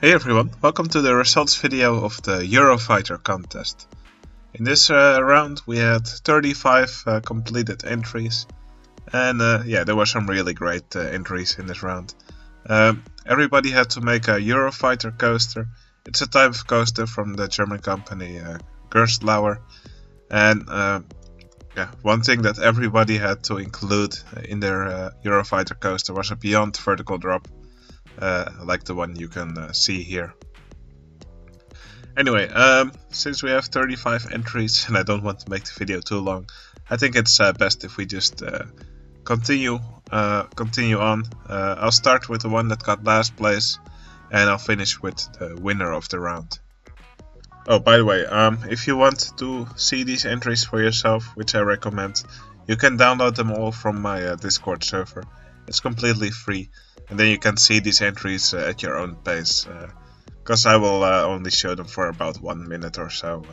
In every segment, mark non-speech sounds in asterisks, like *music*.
Hey everyone, welcome to the results video of the Eurofighter contest. In this uh, round we had 35 uh, completed entries and uh, yeah, there were some really great uh, entries in this round. Um, everybody had to make a Eurofighter coaster. It's a type of coaster from the German company uh, Gerstlauer and uh, yeah, one thing that everybody had to include in their uh, Eurofighter coaster was a beyond vertical drop like the one you can uh, see here. Anyway, um, since we have 35 entries *laughs* and I don't want to make the video too long, I think it's uh, best if we just uh, continue uh, continue on. Uh, I'll start with the one that got last place and I'll finish with the winner of the round. Oh, by the way, um, if you want to see these entries for yourself, which I recommend, you can download them all from my Discord server. It's completely free and then you can see these entries uh, at your own pace because uh, I will uh, only show them for about one minute or so.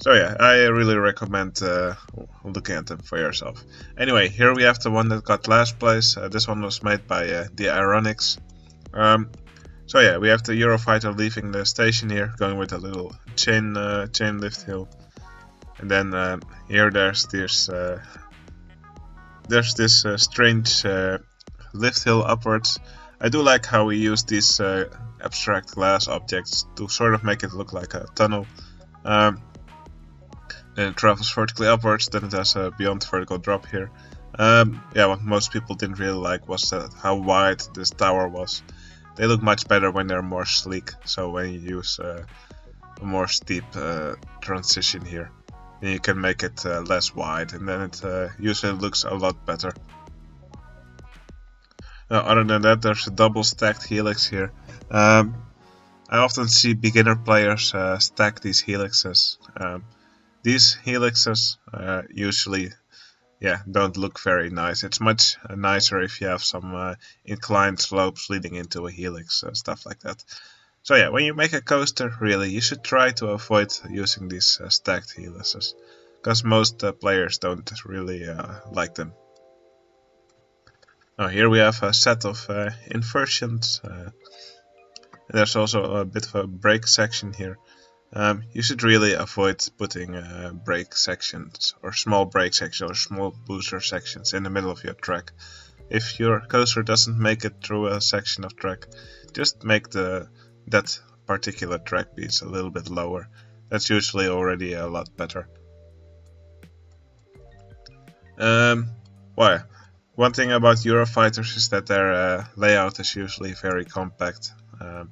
So yeah, I really recommend uh, looking at them for yourself. Anyway, here we have the one that got last place. Uh, this one was made by uh, the Ironics. Um, so yeah, we have the Eurofighter leaving the station here, going with a little chain chain lift hill. And then here there's this there's this strange lift hill upwards. I do like how we use these uh, abstract glass objects to sort of make it look like a tunnel. Um, it travels vertically upwards, then it has a beyond vertical drop here. Um, yeah, what most people didn't really like was that how wide this tower was. They look much better when they're more sleek, so when you use uh, a more steep uh, transition here, then you can make it uh, less wide, and then it uh, usually looks a lot better. Uh, other than that, there's a double stacked helix here. Um, I often see beginner players uh, stack these helixes. Um, these helixes uh, usually yeah, don't look very nice. It's much nicer if you have some uh, inclined slopes leading into a helix, uh, stuff like that. So yeah, when you make a coaster, really, you should try to avoid using these uh, stacked helices, because most uh, players don't really uh, like them. Now here we have a set of uh, inversions. Uh, there's also a bit of a brake section here. Um, you should really avoid putting uh, brake sections or small brake sections or small booster sections in the middle of your track. If your coaster doesn't make it through a section of track, just make the that particular track beats a little bit lower. That's usually already a lot better. Um, well, one thing about Eurofighters is that their uh, layout is usually very compact. Um,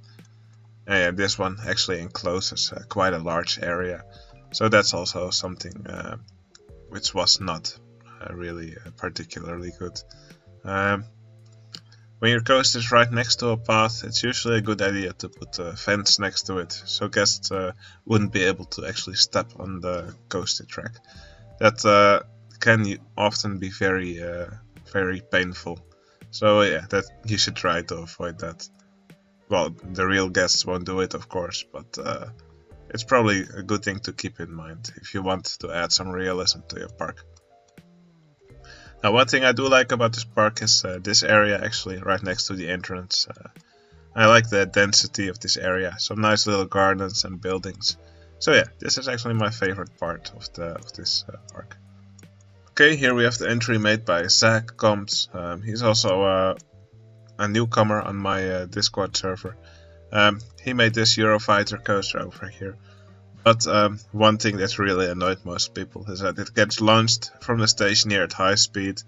and this one actually encloses uh, quite a large area. So that's also something uh, which was not uh, really uh, particularly good. Um, when your coaster is right next to a path, it's usually a good idea to put a fence next to it, so guests uh, wouldn't be able to actually step on the coaster track. That can often be very very painful. So yeah, that you should try to avoid that. Well, the real guests won't do it, of course, but uh, it's probably a good thing to keep in mind if you want to add some realism to your park. Now, one thing I do like about this park is uh, this area actually right next to the entrance. Uh, I like the density of this area, some nice little gardens and buildings. So yeah, this is actually my favorite part of the of this uh, park. Okay, here we have the entry made by Zach Combs. Um, he's also uh, a newcomer on my uh, Discord server. Um, he made this Eurofighter coaster over here. But um, one thing that really annoyed most people is that it gets launched from the station here at high speed,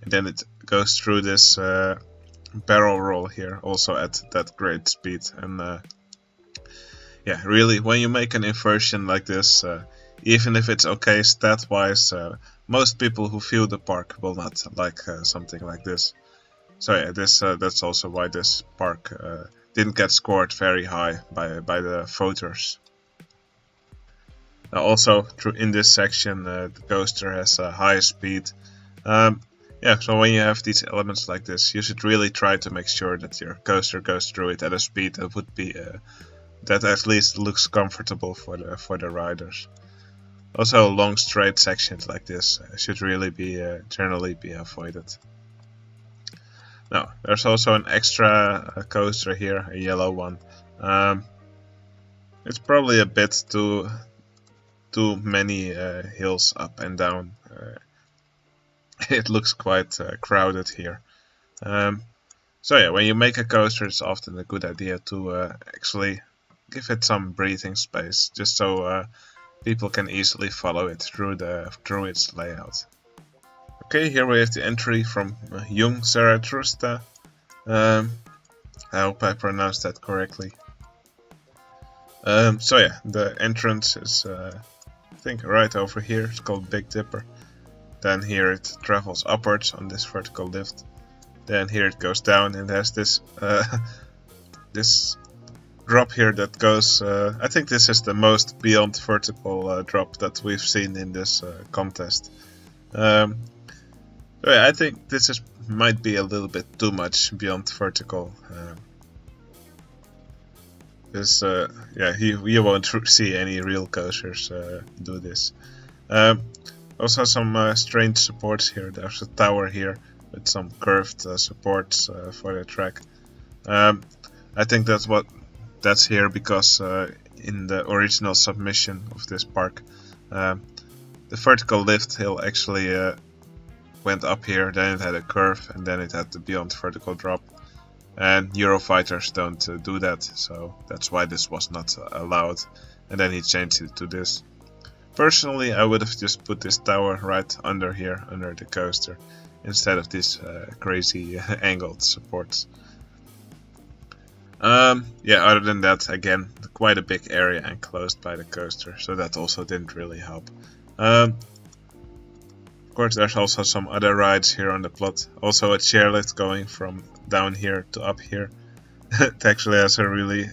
and then it goes through this uh, barrel roll here, also at that great speed. And uh, yeah, really, when you make an inversion like this, uh, even if it's okay stat-wise, uh, most people who feel the park will not like uh, something like this. So yeah, this uh, that's also why this park uh, didn't get scored very high by by the voters. Also through in this section, uh, the coaster has a high speed. Um, yeah, so when you have these elements like this, you should really try to make sure that your coaster goes through it at a speed that would be uh, that at least looks comfortable for the for the riders. Also, long straight sections like this uh, should really be uh, generally be avoided. No, there's also an extra uh, coaster here, a yellow one. Um, it's probably a bit too too many uh, hills up and down. Uh, *laughs* it looks quite uh, crowded here. Um, so yeah, when you make a coaster, it's often a good idea to uh, actually give it some breathing space, just so people can easily follow it through the through its layout. Okay, here we have the entry from uh, Young Zarathustra. Um, I hope I pronounced that correctly. Um, so yeah, the entrance is, uh, I think, right over here. It's called Big Dipper. Then here it travels upwards on this vertical lift. Then here it goes down and has this uh, *laughs* this drop here that goes. Uh, I think this is the most beyond vertical uh, drop that we've seen in this uh, contest. Um, I think this is might be a little bit too much beyond vertical. Because uh, yeah, you, you won't see any real coasters uh, do this. Um, also some uh, strange supports here. There's a tower here with some curved supports for the track. Um, I think that's what that's here because uh, in the original submission of this park, um, the vertical lift hill actually uh, went up here, then it had a curve, and then it had the beyond vertical drop. And Eurofighters don't uh, do that, so that's why this was not allowed. And then he changed it to this. Personally, I would have just put this tower right under here, under the coaster, instead of these uh, crazy *laughs* angled supports. Um, yeah, other than that, again, quite a big area enclosed by the coaster, so that also didn't really help. Um, of course, there's also some other rides here on the plot. Also a chairlift going from down here to up here. *laughs* it actually has a really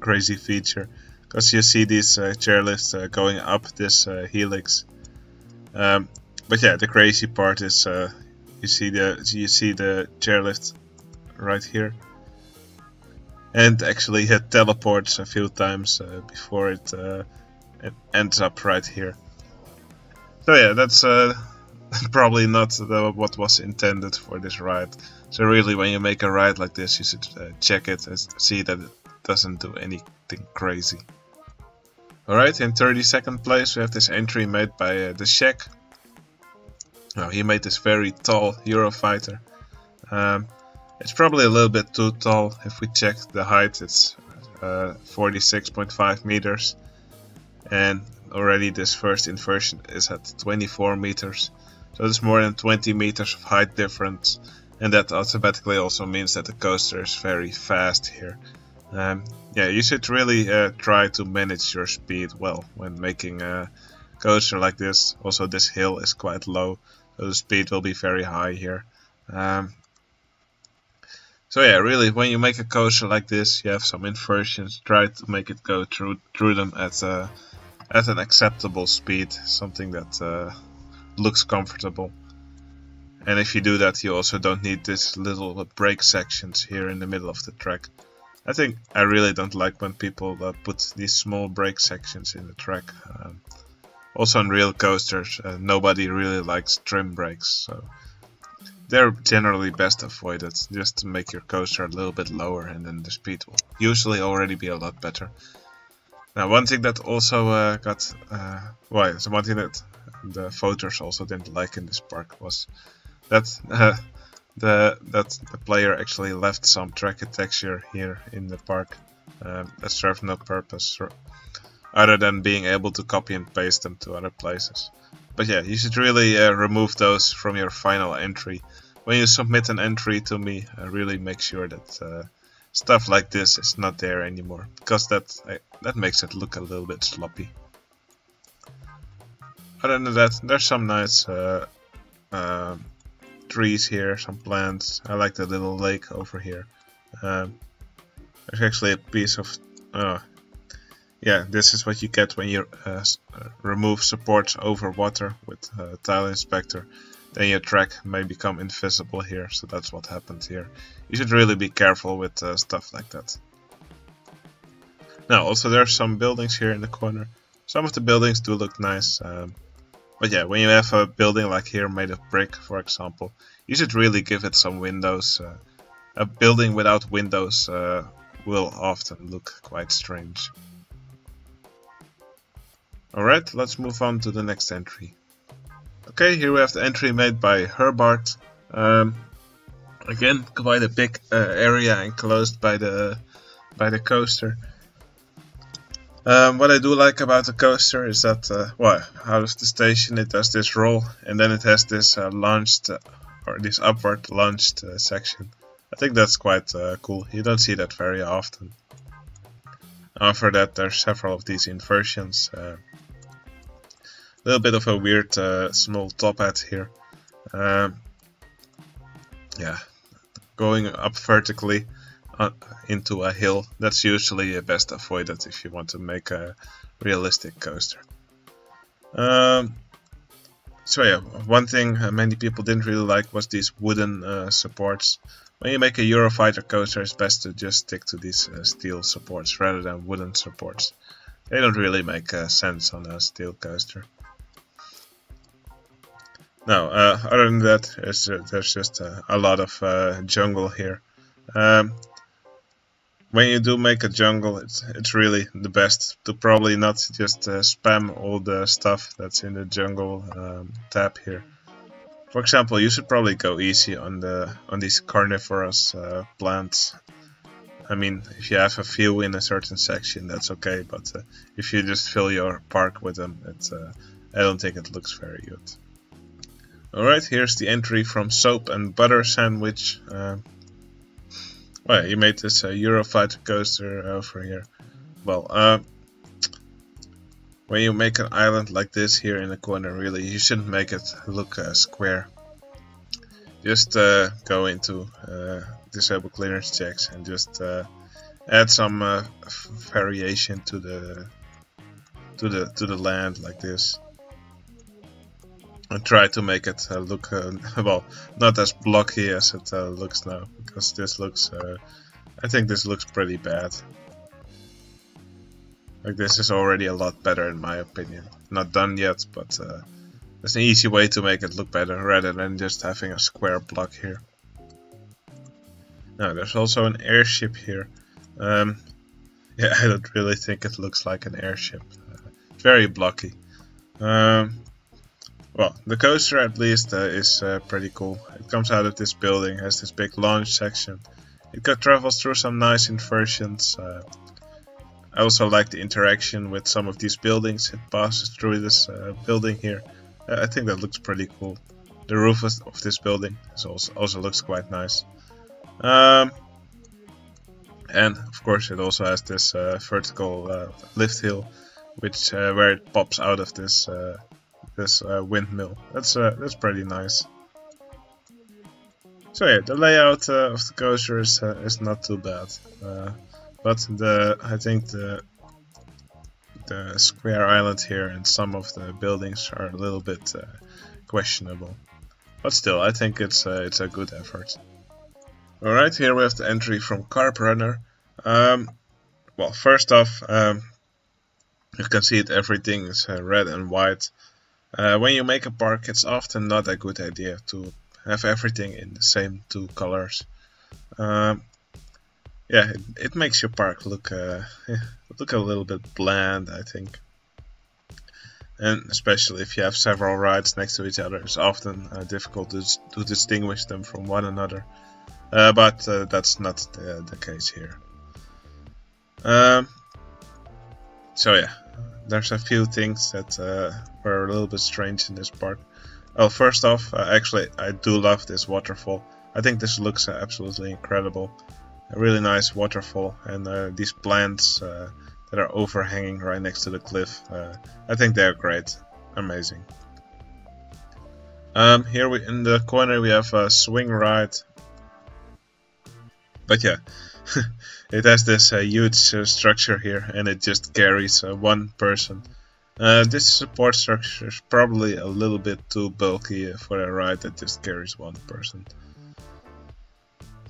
crazy feature because you see these uh, chairlifts uh, going up this uh, helix. Um, but yeah, the crazy part is uh, you see the you see the chairlift right here, and actually it teleports a few times uh, before it, uh, it, ends up right here. So yeah, that's *laughs* probably not the, what was intended for this ride. So really, when you make a ride like this, you should check it and see that it doesn't do anything crazy. Alright, in 32nd place we have this entry made by uh, the Shack. Now he made this very tall Eurofighter. Um, it's probably a little bit too tall if we check the height, it's uh, 46.5 meters. And already this first inversion is at 24 meters. So there's more than 20 meters of height difference. And that automatically also means that the coaster is very fast here. Um, yeah, you should really uh, try to manage your speed well when making a coaster like this. Also, this hill is quite low, so the speed will be very high here. Um, so yeah, really, when you make a coaster like this, you have some inversions. Try to make it go through through them at a, at an acceptable speed, something that uh, looks comfortable. And if you do that, you also don't need these little brake sections here in the middle of the track. I think I really don't like when people uh, put these small brake sections in the track. Um, also on real coasters, uh, nobody really likes trim brakes, so they're generally best avoided, just to make your coaster a little bit lower and then the speed will usually already be a lot better. Now one thing that also uh, got, uh, well, so one thing that the voters also didn't like in this park was that uh, the that the player actually left some track texture here in the park um, that serve no purpose other than being able to copy and paste them to other places. But yeah, you should really uh, remove those from your final entry. When you submit an entry to me, uh, really make sure that uh, stuff like this is not there anymore, because that that makes it look a little bit sloppy. Other than that, there's some nice uh, um, trees here, some plants. I like the little lake over here. Um, there's actually a piece of... Uh, yeah, this is what you get when you uh, uh remove supports over water with uh, Tile Inspector. Then your track may become invisible here, so that's what happened here. You should really be careful with uh, stuff like that. Now, also there's some buildings here in the corner. Some of the buildings do look nice. Um, but yeah, when you have a building like here made of brick, for example, you should really give it some windows. Uh, a building without windows uh, will often look quite strange. Alright, let's move on to the next entry. Okay, here we have the entry made by Herbart. Um, again, quite a big uh, area enclosed by the by the coaster. Um, what I do like about the coaster is that, uh, well, out of the station it does this roll and then it has this uh, launched, uh, or this upward launched uh, section. I think that's quite uh, cool. You don't see that very often. After that, there's several of these inversions. Little bit of a weird uh, small top hat here. Um, yeah, going up vertically uh, into a hill, that's usually best avoided if you want to make a realistic coaster. Um, so yeah, one thing uh, many people didn't really like was these wooden uh, supports. When you make a Eurofighter coaster, it's best to just stick to these uh, steel supports rather than wooden supports. They don't really make uh, sense on a steel coaster. No, uh, other than that, uh, there's just uh, a lot of uh, jungle here. Um, when you do make a jungle, it's it's really the best to probably not just uh, spam all the stuff that's in the jungle um, tab here. For example, you should probably go easy on the on these carnivorous uh, plants. I mean, if you have a few in a certain section, that's okay. But if you just fill your park with them, it's I don't think it looks very good. Alright, here's the entry from Soap and Butter Sandwich. Uh, well, you made this uh, Eurofighter coaster over here. Well, uh, when you make an island like this here in the corner, really, you shouldn't make it look uh, square. Just uh, go into uh, disable clearance checks and just uh, add some uh, variation to the to the to the land like this and try to make it uh, look uh, *laughs* well not as blocky as it uh, looks now because this looks uh, I think this looks pretty bad. Like this is already a lot better in my opinion. Not done yet but uh, there's an easy way to make it look better rather than just having a square block here. Now there's also an airship here. Um, *laughs* yeah I don't really think it looks like an airship. Uh, very blocky. Um, well, the coaster at least uh, is uh, pretty cool. It comes out of this building, has this big launch section. It travels through some nice inversions. Uh, I also like the interaction with some of these buildings. It passes through this uh, building here. Uh, I think that looks pretty cool. The roof of this building also, also looks quite nice. Um, and of course it also has this uh, vertical lift hill, which where it pops out of this this uh, windmill. That's uh, that's pretty nice. So yeah, the layout uh, of the coaster is, uh, is not too bad, uh, but the I think the the square island here and some of the buildings are a little bit uh, questionable. But still, I think it's it's a good effort. Alright, here we have the entry from Carp Runner. Um, well, first off, um, you can see it everything is red and white. Uh, when you make a park, it's often not a good idea to have everything in the same two colors. Um, yeah, it, it, makes your park look uh, *laughs* look a little bit bland, I think. And especially if you have several rides next to each other, it's often uh, difficult to, to distinguish them from one another. Uh, but uh, that's not the, the, case here. Um, so yeah, there's a few things that uh, were a little bit strange in this part. Well, first off, uh, actually, I do love this waterfall. I think this looks uh, absolutely incredible. A really nice waterfall, and uh, these plants uh, that are overhanging right next to the cliff. I think they're great, amazing. Um, here we in the corner we have a swing ride. But yeah, *laughs* it has this uh, huge uh, structure here and it just carries uh, one person. Uh, this support structure is probably a little bit too bulky for a ride that just carries one person.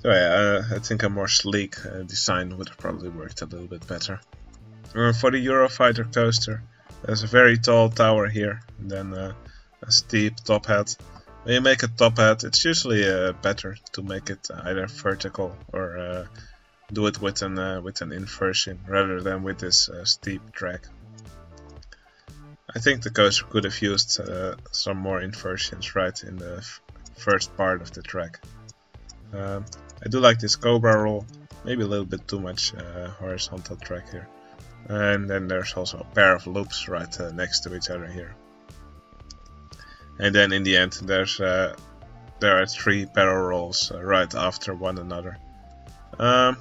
So yeah, uh, I think a more sleek uh, design would have probably worked a little bit better. for the Eurofighter coaster, there's a very tall tower here, and then a steep top hat. When you make a top hat, it's usually uh, better to make it either vertical or uh, do it with an uh, with an inversion rather than with this uh, steep track. I think the coaster could have used uh, some more inversions right in the first part of the track. Um, I do like this Cobra roll, maybe a little bit too much uh, horizontal track here. And then there's also a pair of loops right uh, next to each other here. And then in the end there's uh, there are three barrel rolls right after one another. Um,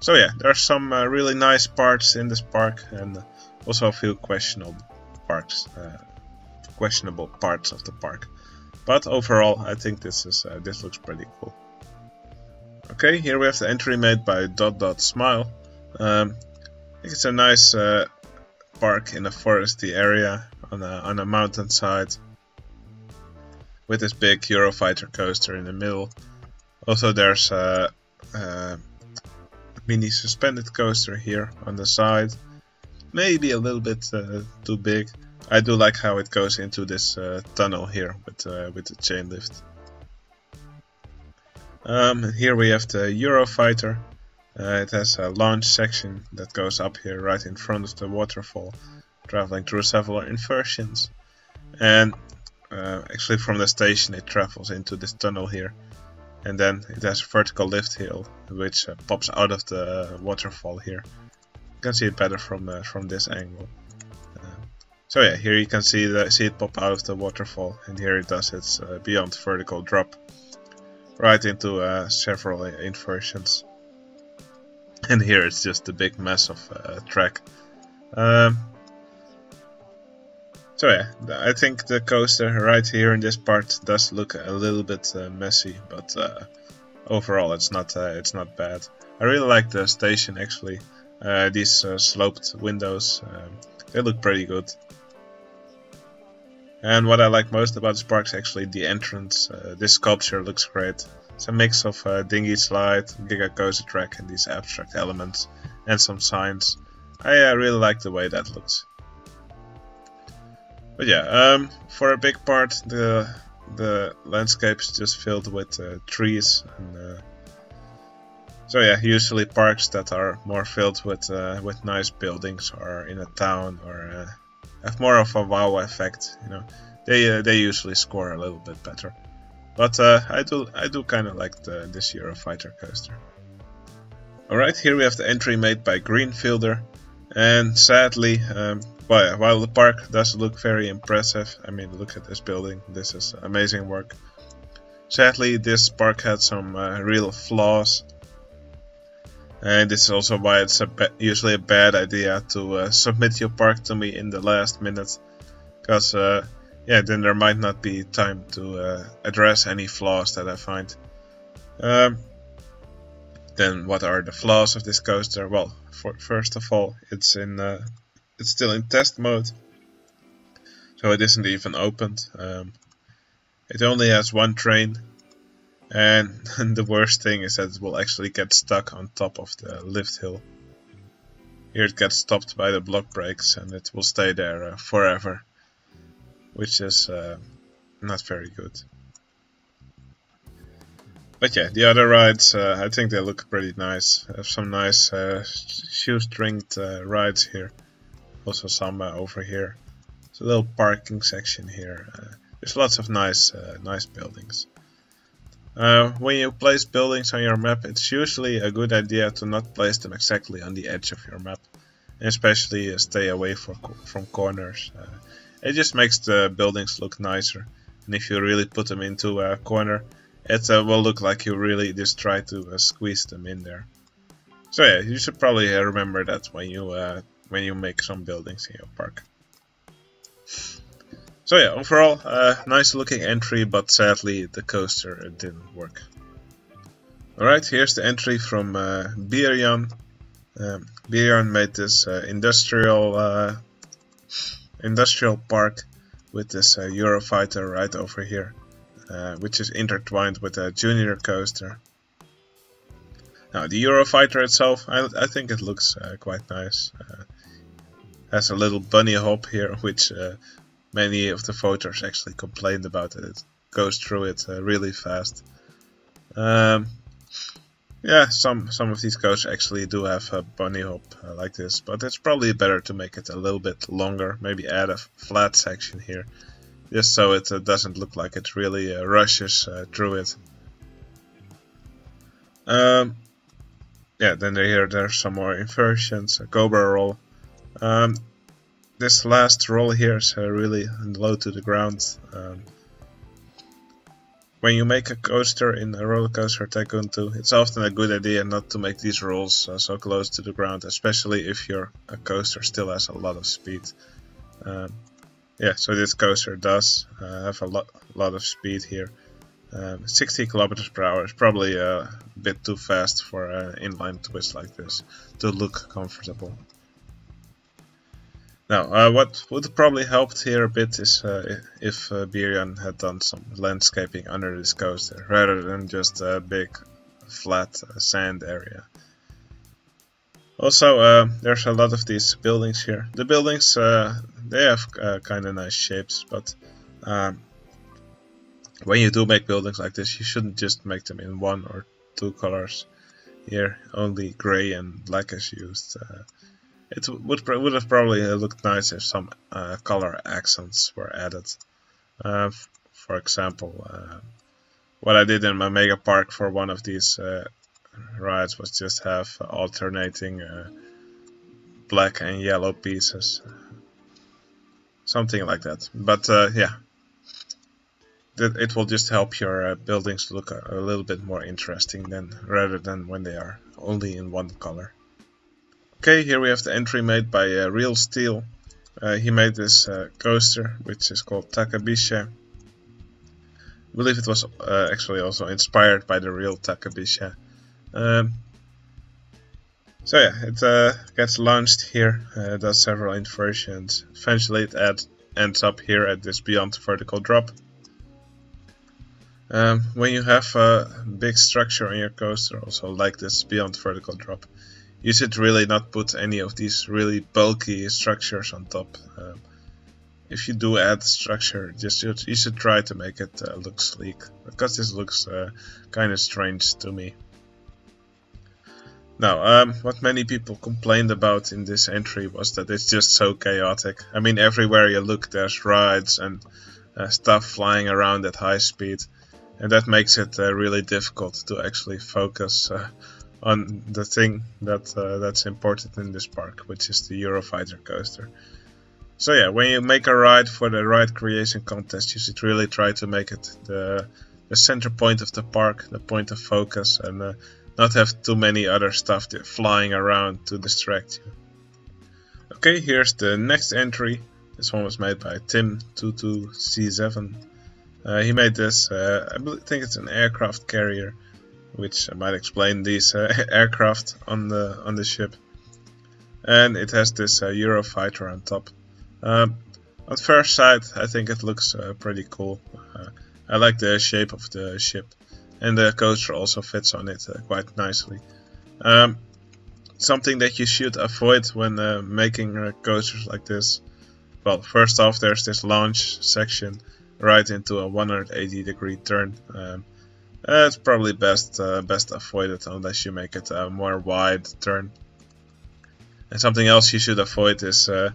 so yeah, there are some uh, really nice parts in this park and also a few questionable parts, uh, questionable parts of the park. But overall, I think this is uh, this looks pretty cool. Okay, here we have the entry made by Dot Dot Smile. Um, I think it's a nice uh, park in a foresty area on a, on a mountainside with this big Eurofighter coaster in the middle. Also there's a, a mini suspended coaster here on the side. Maybe a little bit uh, too big. I do like how it goes into this uh, tunnel here with, uh, with the chain lift. Um, here we have the Eurofighter. Uh, it has a launch section that goes up here right in front of the waterfall, traveling through several inversions. And uh, actually from the station it travels into this tunnel here. And then it has a vertical lift hill, which uh, pops out of the waterfall here. You can see it better from uh, from this angle. Uh, so yeah, here you can see the see it pop out of the waterfall, and here it does its uh, beyond vertical drop right into uh, several inversions. And here it's just a big mess of track. Um, so yeah, I think the coaster right here in this part does look a little bit uh, messy, but uh, overall it's not uh, it's not bad. I really like the station actually. Uh, these sloped windows, um, they look pretty good. And what I like most about this park is actually the entrance. Uh, this sculpture looks great. It's a mix of uh, dinghy slide, giga coaster track and these abstract elements and some signs. I uh, really like the way that looks. But yeah, um, for a big part the the landscape is just filled with uh, trees and uh, so yeah, usually parks that are more filled with uh, with nice buildings or in a town or uh, have more of a wow effect. You know, they uh, they usually score a little bit better. But uh, I do I do kind of like the, this Eurofighter coaster. Alright, here we have the entry made by Greenfielder. And sadly, um, well, while the park does look very impressive, I mean look at this building, this is amazing work. Sadly, this park had some uh, real flaws. And this is also why it's a usually a bad idea to uh, submit your park to me in the last minute. Because, uh, yeah, then there might not be time to uh, address any flaws that I find. Um, then what are the flaws of this coaster? Well, for, first of all, it's in uh, it's still in test mode, so it isn't even opened. Um, it only has one train, and *laughs* the worst thing is that it will actually get stuck on top of the lift hill. Here it gets stopped by the block brakes and it will stay there uh, forever, which is uh, not very good. But yeah, the other rides, uh, I think they look pretty nice. Have some nice uh, shoestringed uh, rides here. Also some uh, over here. It's a little parking section here. Uh, there's lots of nice, uh, nice buildings. Uh, when you place buildings on your map, it's usually a good idea to not place them exactly on the edge of your map. And especially uh, stay away from, from corners. Uh, it just makes the buildings look nicer. And if you really put them into a corner, it uh, will look like you really just try to squeeze them in there. So yeah, you should probably remember that when you when you make some buildings in your park. So yeah, overall, uh, nice looking entry, but sadly the coaster didn't work. Alright, here's the entry from uh, Birjan. Um, made this uh, industrial uh, industrial park with this uh, Eurofighter right over here, uh, which is intertwined with a junior coaster. Now the Eurofighter itself, I, I think it looks uh, quite nice. Has a little bunny hop here, which many of the voters actually complained about it. It goes through it uh, really fast. Um, yeah, some some of these coaches actually do have a bunny hop uh, like this, but it's probably better to make it a little bit longer. Maybe add a flat section here, just so it uh, doesn't look like it really uh, rushes uh, through it. Um, yeah, then here there's some more inversions, a cobra roll. Um, this last roll here is uh, really low to the ground. Um, when you make a coaster in a roller coaster tycoon 2 it's often a good idea not to make these rolls uh, so close to the ground especially if your coaster still has a lot of speed. Um, yeah so this coaster does uh, have a lot, lot of speed here. Um, 60 kilometers per hour is probably a bit too fast for an inline twist like this to look comfortable now, uh, what would probably helped here a bit is uh, if uh, Birion had done some landscaping under this coaster, rather than just a big flat uh, sand area. Also, uh, there's a lot of these buildings here. The buildings, uh, they have kind of nice shapes, but um, when you do make buildings like this, you shouldn't just make them in one or two colors. Here, only gray and black is used. It would would have probably looked nice if some uh, color accents were added. Uh, for example, uh, what I did in my mega park for one of these uh, rides was just have alternating uh, black and yellow pieces, something like that. But uh, yeah, it will just help your buildings look a, a little bit more interesting than rather than when they are only in one color. Okay, here we have the entry made by uh, Real Steel. Uh, he made this uh, coaster, which is called Takabisha. I believe it was uh, actually also inspired by the real Takabisha. Um, so yeah, it uh, gets launched here, uh, does several inversions. Eventually it add, ends up here at this beyond vertical drop. Um, when you have a big structure on your coaster, also like this beyond vertical drop, you should really not put any of these really bulky structures on top. Um, if you do add structure, just you should try to make it uh, look sleek, because this looks uh, kind of strange to me. Now, um, what many people complained about in this entry was that it's just so chaotic. I mean, everywhere you look, there's rides and uh, stuff flying around at high speed, and that makes it uh, really difficult to actually focus uh, on the thing that uh, that's important in this park, which is the Eurofighter coaster. So yeah, when you make a ride for the ride creation contest, you should really try to make it the, the center point of the park, the point of focus, and uh, not have too many other stuff flying around to distract you. Okay, here's the next entry. This one was made by Tim22C7. Uh, he made this, uh, I think it's an aircraft carrier which might explain these uh, *laughs* aircraft on the on the ship. And it has this uh, Eurofighter on top. Um, on first sight, I think it looks uh, pretty cool. Uh, I like the shape of the ship, and the coaster also fits on it uh, quite nicely. Um, something that you should avoid when uh, making coasters like this. Well, first off, there's this launch section right into a 180 degree turn. Um, uh, it's probably best uh, best it unless you make it a more wide turn. And something else you should avoid is uh,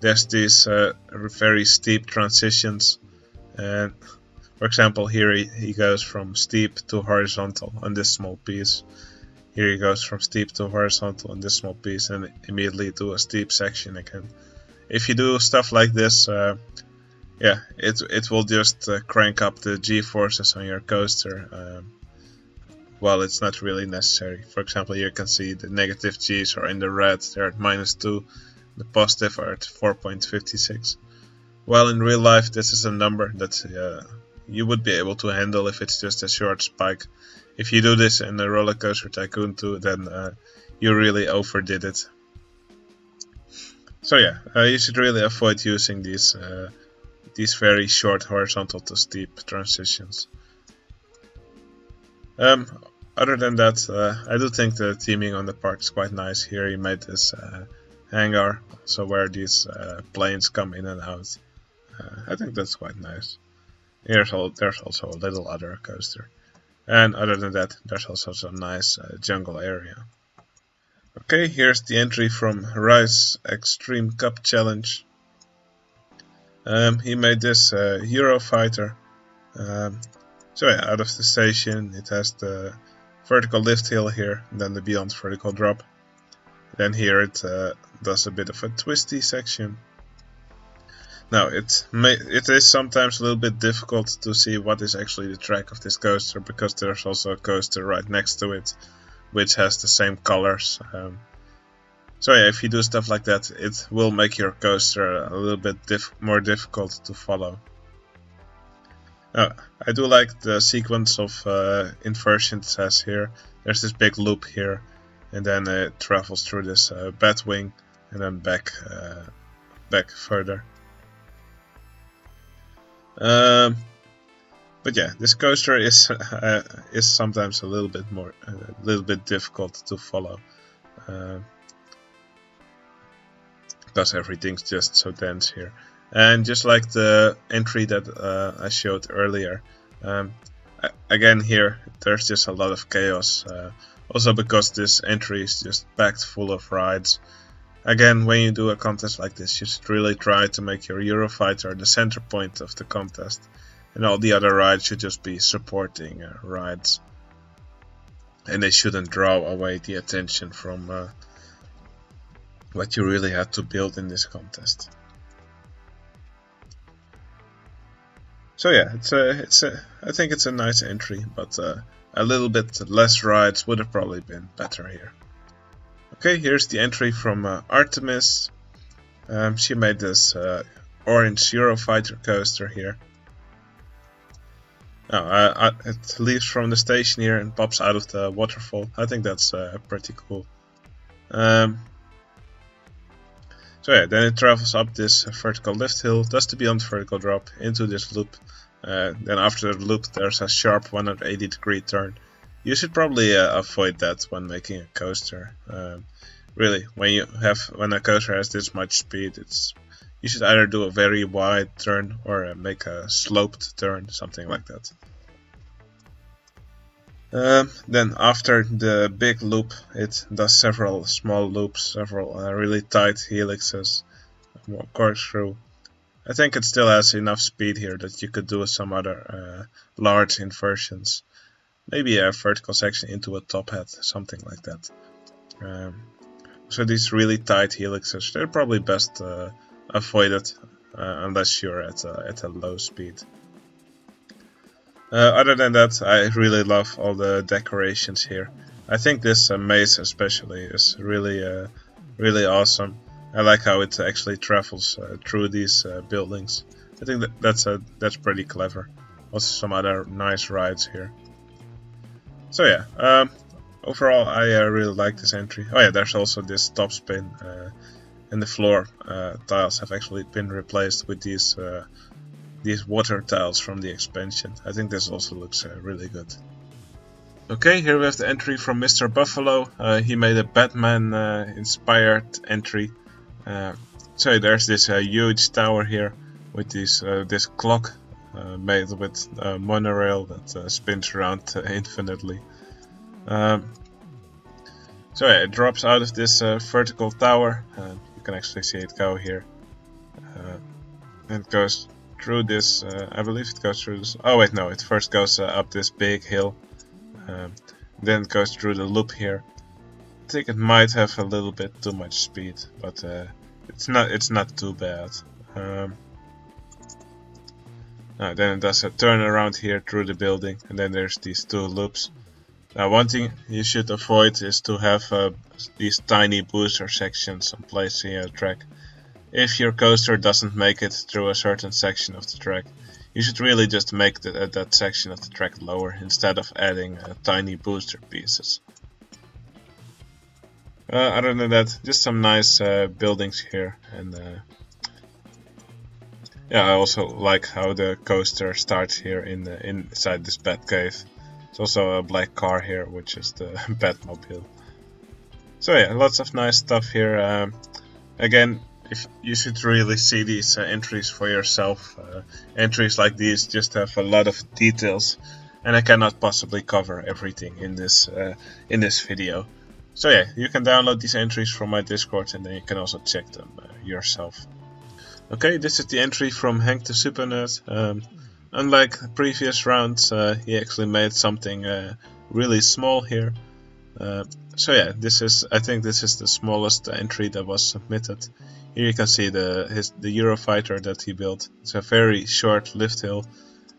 there's these uh, very steep transitions. And for example, here he, he goes from steep to horizontal on this small piece. Here he goes from steep to horizontal on this small piece and immediately to a steep section again. If you do stuff like this, uh, yeah, it it will just uh, crank up the g-forces on your coaster. Um, well, it's not really necessary. For example, you can see the negative g's are in the red, they're at minus 2. The positive are at 4.56. Well, in real life, this is a number that uh, you would be able to handle if it's just a short spike. If you do this in a Roller Coaster Tycoon 2, then uh, you really overdid it. So yeah, uh, you should really avoid using these uh, these very short horizontal to steep transitions. Um, other than that, uh, I do think the theming on the park is quite nice. Here he made this uh, hangar, so where these uh, planes come in and out. Uh, I think that's quite nice. Here's all, there's also a little other coaster. And other than that, there's also some nice uh, jungle area. Okay, here's the entry from Rise Extreme Cup Challenge. Um, he made this uh, Eurofighter. Um, so yeah, out of the station, it has the vertical lift hill here, then the beyond vertical drop. Then here it uh, does a bit of a twisty section. Now it may it is sometimes a little bit difficult to see what is actually the track of this coaster because there's also a coaster right next to it which has the same colors. Um, so yeah, if you do stuff like that, it will make your coaster a little bit diff more difficult to follow. Uh, I do like the sequence of uh, inversions has here. There's this big loop here, and then it travels through this uh, bat wing, and then back, uh, back further. Um, but yeah, this coaster is *laughs* uh, is sometimes a little bit more, uh, a little bit difficult to follow, uh, because everything's just so dense here. And just like the entry that uh, I showed earlier, um, again here there's just a lot of chaos. Uh, also because this entry is just packed full of rides. Again, when you do a contest like this, you should really try to make your Eurofighter the center point of the contest. And all the other rides should just be supporting uh, rides. And they shouldn't draw away the attention from uh, what you really had to build in this contest. So yeah, it's a, it's a, I think it's a nice entry, but uh, a little bit less rides would have probably been better here. Okay, here's the entry from uh, Artemis. Um, she made this uh, orange Eurofighter coaster here. Oh, uh, it leaves from the station here and pops out of the waterfall. I think that's uh, pretty cool. Um, so yeah, then it travels up this vertical lift hill, does the beyond vertical drop into this loop. Uh, then after the loop there's a sharp 180 degree turn. You should probably uh, avoid that when making a coaster. Um, really, when you have when a coaster has this much speed, it's you should either do a very wide turn or uh, make a sloped turn, something like that. Um, then after the big loop, it does several small loops, several uh, really tight helixes, more corkscrew. I think it still has enough speed here that you could do some other uh, large inversions. Maybe a vertical section into a top hat, something like that. Um, so these really tight helixes, they're probably best uh, avoided uh, unless you're at at a low speed. Uh, other than that, I really love all the decorations here. I think this uh, maze especially is really, uh, really awesome. I like how it actually travels uh, through these uh, buildings. I think that that's a that's pretty clever. Also, some other nice rides here. So yeah, um, overall I uh, really like this entry. Oh yeah, there's also this top spin, and the floor tiles have actually been replaced with these these water tiles from the expansion. I think this also looks uh, really good. Okay, here we have the entry from Mr. Buffalo. Uh, he made a Batman uh, inspired entry. Uh, so there's this uh, huge tower here with this, this clock made with monorail that spins around *laughs* infinitely. Um, so yeah, it drops out of this vertical tower. you can actually see it go here. and it goes through this, uh, I believe it goes through this, oh wait no, it first goes uh, up this big hill, um, then it goes through the loop here. I think it might have a little bit too much speed, but uh, it's not it's not too bad. Um, uh, then it does a turn around here through the building, and then there's these two loops. Now one thing you should avoid is to have uh, these tiny booster sections on placing a track if your coaster doesn't make it through a certain section of the track, you should really just make the, uh, that section of the track lower instead of adding uh, tiny booster pieces. Uh, other than that, just some nice uh, buildings here and uh, yeah, I also like how the coaster starts here in the, inside this bat cave. There's also a black car here, which is the *laughs* Batmobile. So yeah, lots of nice stuff here. Um, again, if you should really see these uh, entries for yourself. Uh, entries like these just have a lot of details, and I cannot possibly cover everything in this uh, in this video. So yeah, you can download these entries from my Discord, and then you can also check them uh, yourself. Okay, this is the entry from Hank the Super Nerd. Um, unlike previous rounds, uh, he actually made something uh, really small here. so yeah, this is I think this is the smallest entry that was submitted. Here you can see the his the Eurofighter that he built. It's a very short lift hill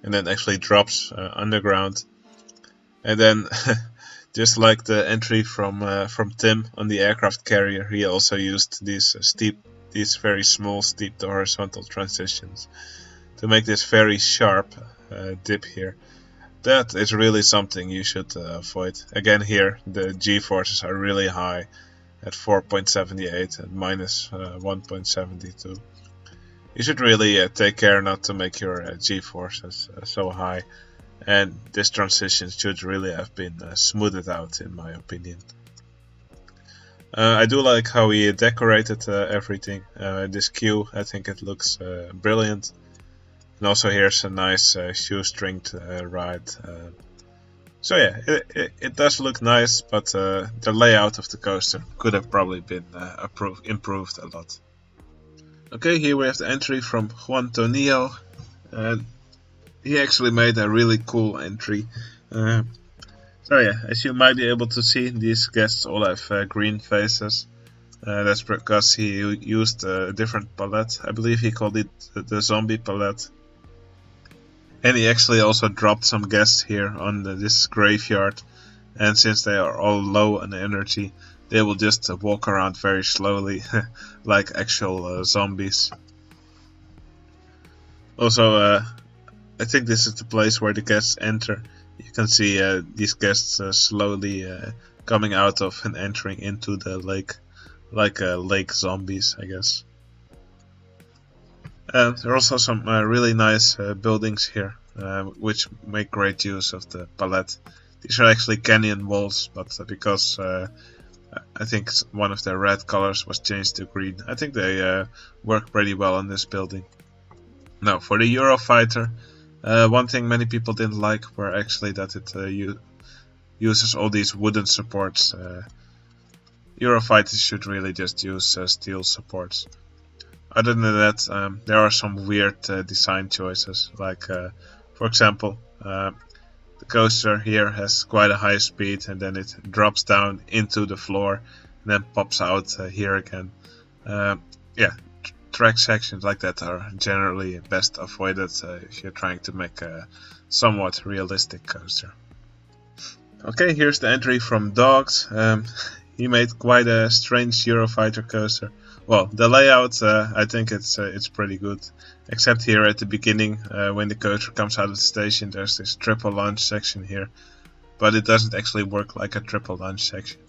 and then actually drops uh, underground. And then *laughs* just like the entry from uh, from Tim on the aircraft carrier, he also used these uh, steep these very small steep to horizontal transitions to make this very sharp uh, dip here. That is really something you should uh, avoid. Again here the g-forces are really high at 4.78 and minus, uh, 1.72. You should really uh, take care not to make your uh, g-forces uh, so high and this transition should really have been uh, smoothed out in my opinion. Uh, I do like how he decorated everything. this queue, I think it looks brilliant. And also here's a nice shoestringed ride so yeah, it, it, it, does look nice, but uh, the layout of the coaster could have probably been uh, improved a lot. Okay, here we have the entry from Juan Tonio, and he actually made a really cool entry. Uh, so yeah, as you might be able to see, these guests all have uh, green faces. Uh, that's because he used a different palette. I believe he called it the zombie palette. And he actually also dropped some guests here on the, this graveyard. And since they are all low on energy, they will just uh, walk around very slowly, *laughs* like actual uh, zombies. Also, uh, I think this is the place where the guests enter. You can see uh, these guests uh, slowly uh, coming out of and entering into the lake, like lake zombies, I guess. Uh, there are also some uh, really nice uh, buildings here, uh, which make great use of the palette. These are actually canyon walls, but uh, because uh, I think one of the red colors was changed to green, I think they work pretty well on this building. Now, for the Eurofighter, one thing many people didn't like were actually that it uses all these wooden supports. Eurofighters should really just use steel supports. Other than that, um, there are some weird uh, design choices. Like, uh, for example, uh, the coaster here has quite a high speed and then it drops down into the floor and then pops out uh, here again. Uh, yeah, tr track sections like that are generally best avoided uh, if you're trying to make a somewhat realistic coaster. Okay, here's the entry from Dogs. Um, *laughs* he made quite a strange Eurofighter coaster. Well, the layout, uh, I think it's uh, it's pretty good. Except here at the beginning, uh, when the coach comes out of the station, there's this triple launch section here. But it doesn't actually work like a triple launch section.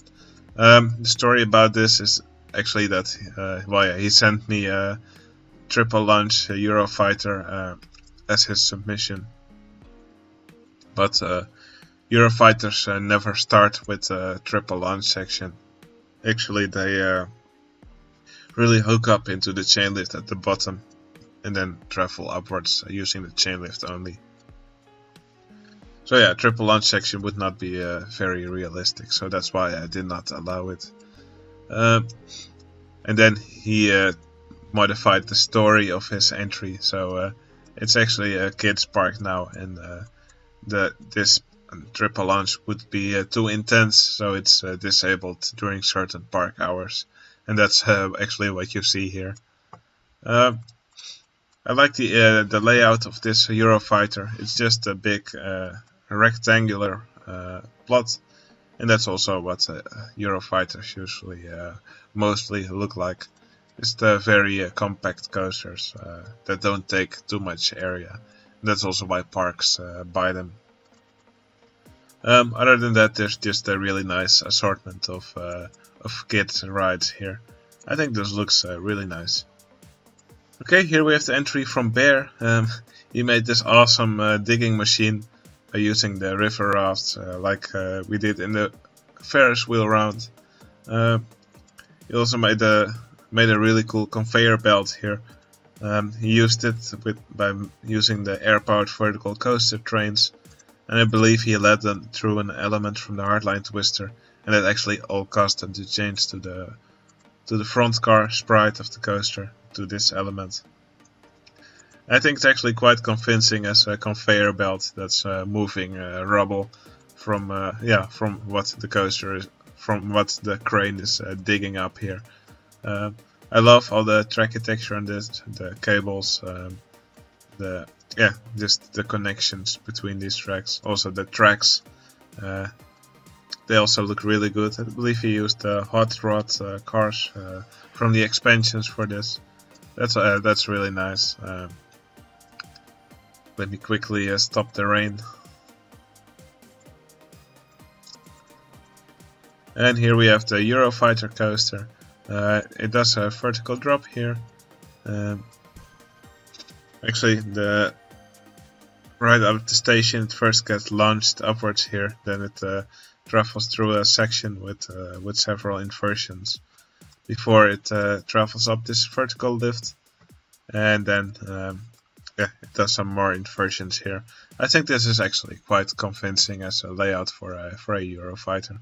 Um, the story about this is actually that, uh, well, yeah, he sent me a triple launch Eurofighter uh, as his submission. But uh, Eurofighters never start with a triple launch section. Actually, they really hook up into the chain lift at the bottom and then travel upwards using the chain lift only. So yeah, triple launch section would not be uh, very realistic, so that's why I did not allow it. Uh, and then he uh, modified the story of his entry, so uh, it's actually a kids park now, and uh, the this triple launch would be uh, too intense, so it's disabled during certain park hours and that's uh, actually what you see here. Uh, I like the uh, the layout of this Eurofighter. It's just a big uh, rectangular uh, plot, and that's also what Eurofighters usually mostly look like. It's the very compact coasters that don't take too much area. That's also why parks buy them. Um, other than that, there's just a really nice assortment of of kids rides here. I think this looks uh, really nice. Okay, here we have the entry from Bear. Um, he made this awesome uh, digging machine by using the river raft uh, like uh, we did in the Ferris wheel round. Uh, he also made a made a really cool conveyor belt here. Um, he used it with by using the air-powered vertical coaster trains, and I believe he led them through an element from the heartline twister, and it actually all caused them to change to the to the front car sprite of the coaster to this element. I think it's actually quite convincing as a conveyor belt that's uh, moving uh, rubble from uh, yeah from what the coaster is from what the crane is uh, digging up here. Uh, I love all the track texture on this, the cables, um, the yeah, just the connections between these tracks. Also the tracks, uh, they also look really good. I believe he used the hot rod cars from the expansions for this. That's that's really nice. Um, let me quickly uh, stop the rain. And here we have the Eurofighter coaster. Uh, it does a vertical drop here. Um, actually, the right up the station it first gets launched upwards here, then it uh, travels through a section with uh, with several inversions before it uh, travels up this vertical lift, and then um, yeah, it does some more inversions here. I think this is actually quite convincing as a layout for a, for a Eurofighter.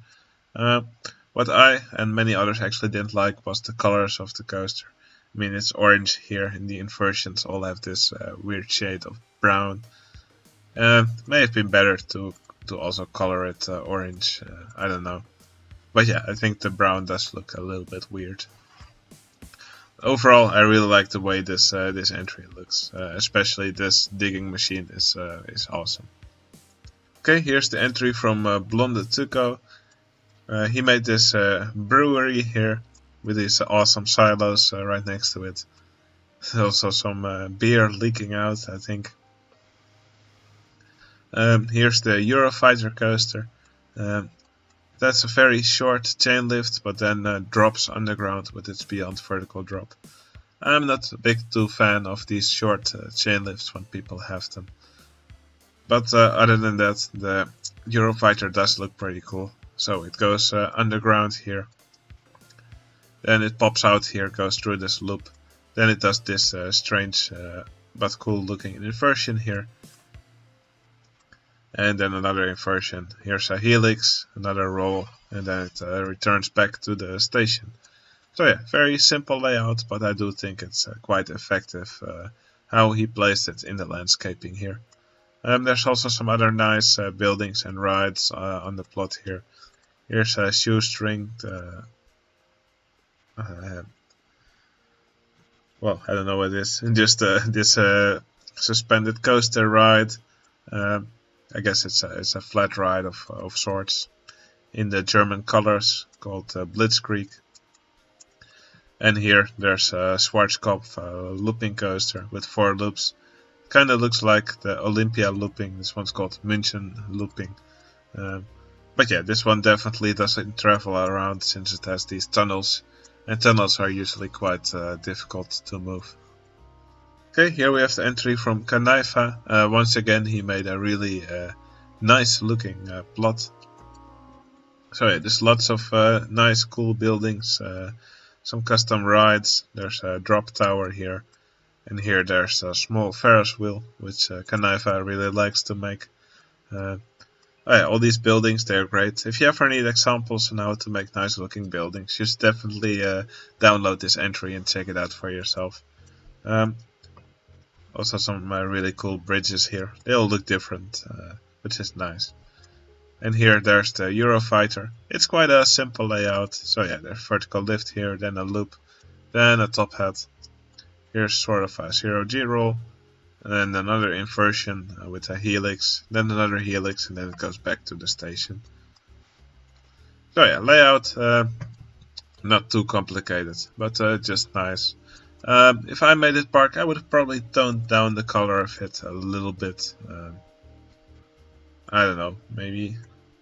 Uh, what I and many others actually didn't like was the colors of the coaster. I mean, it's orange here, and the inversions all have this uh, weird shade of brown. Uh, may have been better to to also color it uh, orange. Uh, I don't know, but yeah, I think the brown does look a little bit weird overall, I really like the way this uh, this entry looks. Uh, especially this digging machine is uh, is awesome. Okay, here's the entry from Blonde Tuco. He made this brewery here with these awesome silos right next to it. also some beer leaking out, I think. Um, here's the Eurofighter coaster. Um, that's a very short chain lift, but then uh, drops underground with its beyond vertical drop. I'm not a big too fan of these short uh, chain lifts when people have them. But uh, other than that, the Eurofighter does look pretty cool. So it goes uh, underground here. Then it pops out here, goes through this loop. Then it does this uh, strange uh, but cool looking inversion here and then another inversion. Here's a helix, another roll, and then it uh, returns back to the station. So yeah, very simple layout, but I do think it's uh, quite effective uh, how he placed it in the landscaping here. Um, there's also some other nice uh, buildings and rides uh, on the plot here. Here's a shoestring. Uh, well, I don't know what it is. *laughs* Just this suspended coaster ride. Um, I guess it's a, it's a flat ride of, of sorts in the German colors called uh, Blitzkrieg. And here there's a Schwarzkopf uh, looping coaster with four loops. Kind of looks like the Olympia looping. This one's called München looping. Um, but yeah, this one definitely doesn't travel around since it has these tunnels. And tunnels are usually quite uh, difficult to move. Okay, here we have the entry from Kanaifa. Uh, once again, he made a really uh, nice looking uh, plot. So there's lots of uh, nice, cool buildings, uh, some custom rides. There's a drop tower here, and here there's a small Ferris wheel, which uh, Kanaifa really likes to make. Uh, oh yeah, all these buildings, they're great. If you ever need examples on how to make nice looking buildings, just definitely download this entry and check it out for yourself. Um, also some uh, really cool bridges here. They all look different, uh, which is nice. And here there's the Eurofighter. It's quite a simple layout. So yeah, there's vertical lift here, then a loop, then a top hat. Here's sort of a zero G roll, and then another inversion uh, with a helix, then another helix, and then it goes back to the station. So yeah, layout, uh, not too complicated, but uh, just nice. Um, if I made it park, I would have probably toned down the color of it a little bit. Um, I don't know, maybe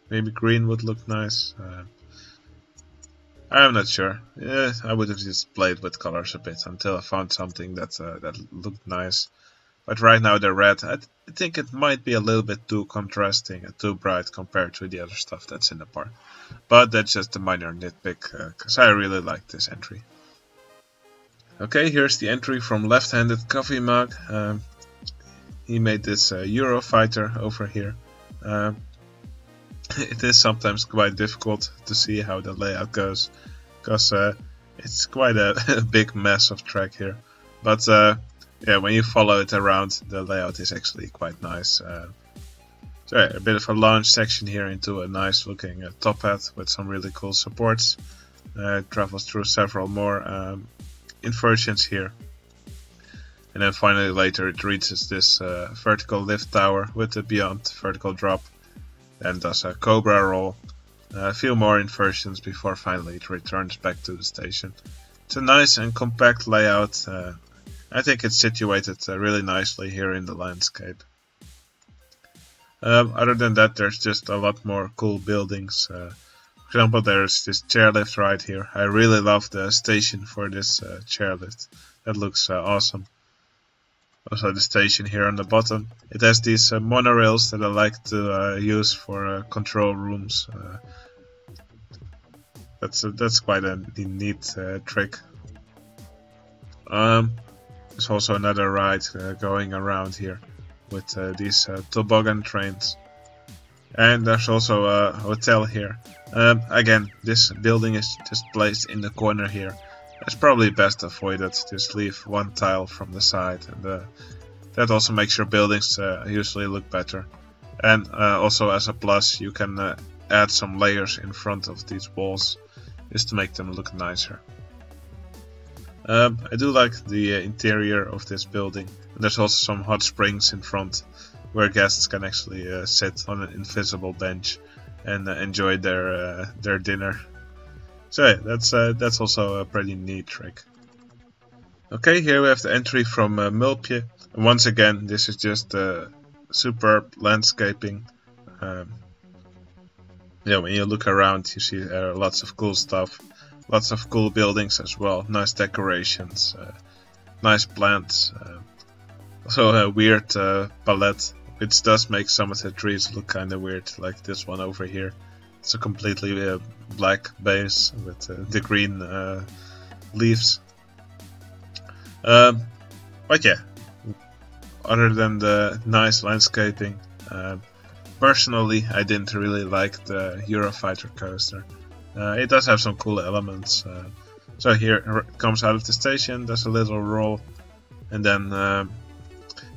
maybe green would look nice. Uh, I'm not sure. Yeah, I would have just played with colors a bit until I found something that uh, that looked nice. But right now the red, I, th I, think it might be a little bit too contrasting and too bright compared to the other stuff that's in the park. But that's just a minor nitpick, because uh, I really like this entry. Okay, here's the entry from left-handed coffee mug. Um, he made this uh, Eurofighter over here. Um, *laughs* it is sometimes quite difficult to see how the layout goes, because uh, it's quite a, a, *laughs* big mess of track here. But uh, yeah, when you follow it around, the layout is actually quite nice. Uh, so yeah, a bit of a launch section here into a nice looking uh, top hat with some really cool supports. Uh, travels through several more um, inversions here. And then finally later it reaches this uh, vertical lift tower with the beyond vertical drop. and does a cobra roll. a few more inversions before finally it returns back to the station. It's a nice and compact layout. Uh, I think it's situated uh, really nicely here in the landscape. Um, other than that, there's just a lot more cool buildings. Uh, example, there's this chairlift right here. I really love the station for this uh, chairlift. That looks uh, awesome. Also the station here on the bottom. It has these uh, monorails that I like to uh, use for uh, control rooms. that's that's quite a neat trick. Um, there's also another ride going around here with these toboggan trains. And there's also a hotel here. Um, again, this building is just placed in the corner here. It's probably best avoided. Just leave one tile from the side, and uh, that also makes your buildings uh, usually look better. And uh, also, as a plus, you can uh, add some layers in front of these walls, just to make them look nicer. Um, I do like the uh, interior of this building. And there's also some hot springs in front where guests can actually uh, sit on an invisible bench and uh, enjoy their uh, their dinner. So yeah, that's uh, that's also a pretty neat trick. Okay, here we have the entry from uh, once again, this is just superb landscaping. Um, yeah, when you look around, you see uh, lots of cool stuff. Lots of cool buildings as well, nice decorations, uh, nice plants. Uh, also a weird uh, palette, which does make some of the trees look kind of weird, like this one over here. It's a completely uh, black base with uh, the green uh, leaves. Um, but yeah, other than the nice landscaping, personally I didn't really like the Eurofighter coaster. Uh, it does have some cool elements. Uh, so here it comes out of the station, does a little roll, and then um,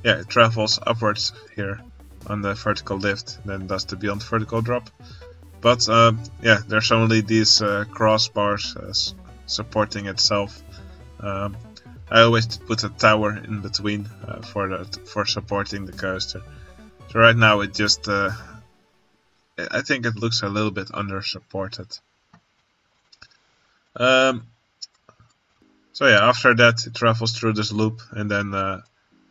yeah, it travels upwards here on the vertical lift, then does the beyond vertical drop. But um, yeah, there's only these uh, crossbars uh, supporting itself. Um, I always put a tower in between uh, for the, for supporting the coaster. So right now it just, uh, I think it looks a little bit under supported. Um, so yeah, after that it travels through this loop and then uh,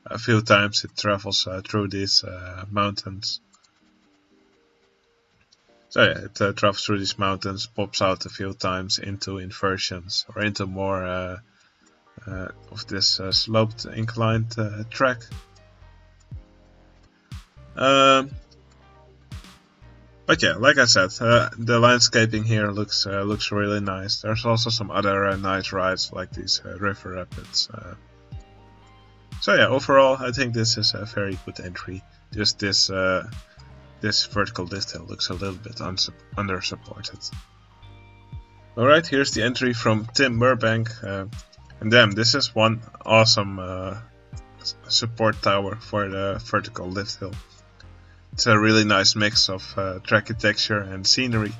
a few times it travels uh, through these uh, mountains. So yeah, it uh, travels through these mountains, pops out a few times into inversions or into more uh, uh, of this sloped inclined track. Um, but yeah, like I said, uh, the landscaping here looks uh, looks really nice. There's also some other uh, nice rides like these uh, river rapids. Uh. So yeah, overall, I think this is a very good entry. Just this uh, this vertical detail looks a little bit under supported. Alright, here's the entry from Tim Burbank. and damn, this is one awesome support tower for the vertical lift hill it's a really nice mix of uh, tracky texture and scenery.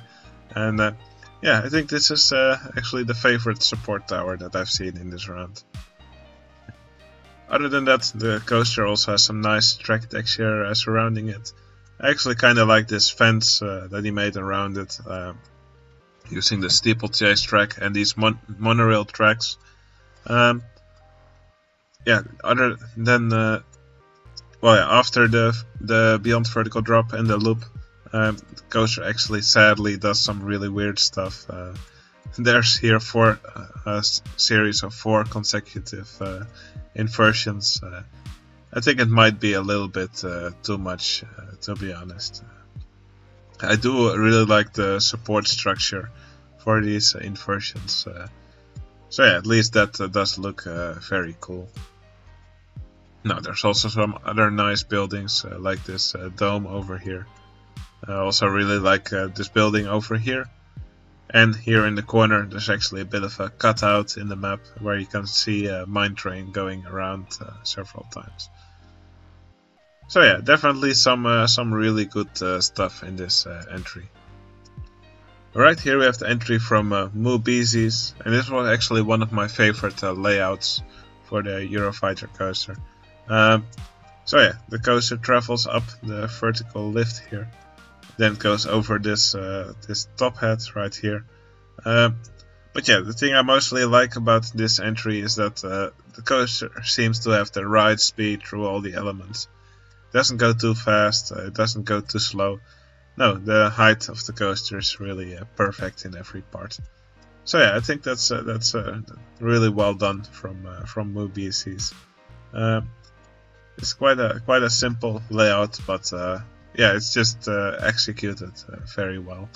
And uh, yeah, I think this is uh, actually the favorite support tower that I've seen in this round. Other than that, the coaster also has some nice track texture uh, surrounding it. I actually kind of like this fence uh, that he made around it, uh, using the steeplechase track and these mon monorail tracks. Um, yeah, other than the well, yeah, after the the beyond vertical drop and the loop, um, the coaster actually sadly does some really weird stuff. There's here four uh, a series of four consecutive uh, inversions. Uh, I think it might be a little bit too much, to be honest. I do really like the support structure for these inversions. So yeah, at least that does look very cool. Now there's also some other nice buildings uh, like this uh, dome over here. I also really like uh, this building over here. And here in the corner there's actually a bit of a cutout in the map where you can see a mine train going around uh, several times. So yeah, definitely some uh, some really good uh, stuff in this uh, entry. Alright, here we have the entry from uh, Moobiezies, and this was actually one of my favorite uh, layouts for the Eurofighter coaster. Um, so yeah, the coaster travels up the vertical lift here, then goes over this uh, this top hat right here. Um, but yeah, the thing I mostly like about this entry is that uh, the coaster seems to have the right speed through all the elements. It doesn't go too fast, uh, it doesn't go too slow. No, the height of the coaster is really uh, perfect in every part. So yeah, I think that's uh, that's uh, really well done from uh, from. Um, it's quite a quite a simple layout, but uh, yeah, it's just uh, executed uh, very well.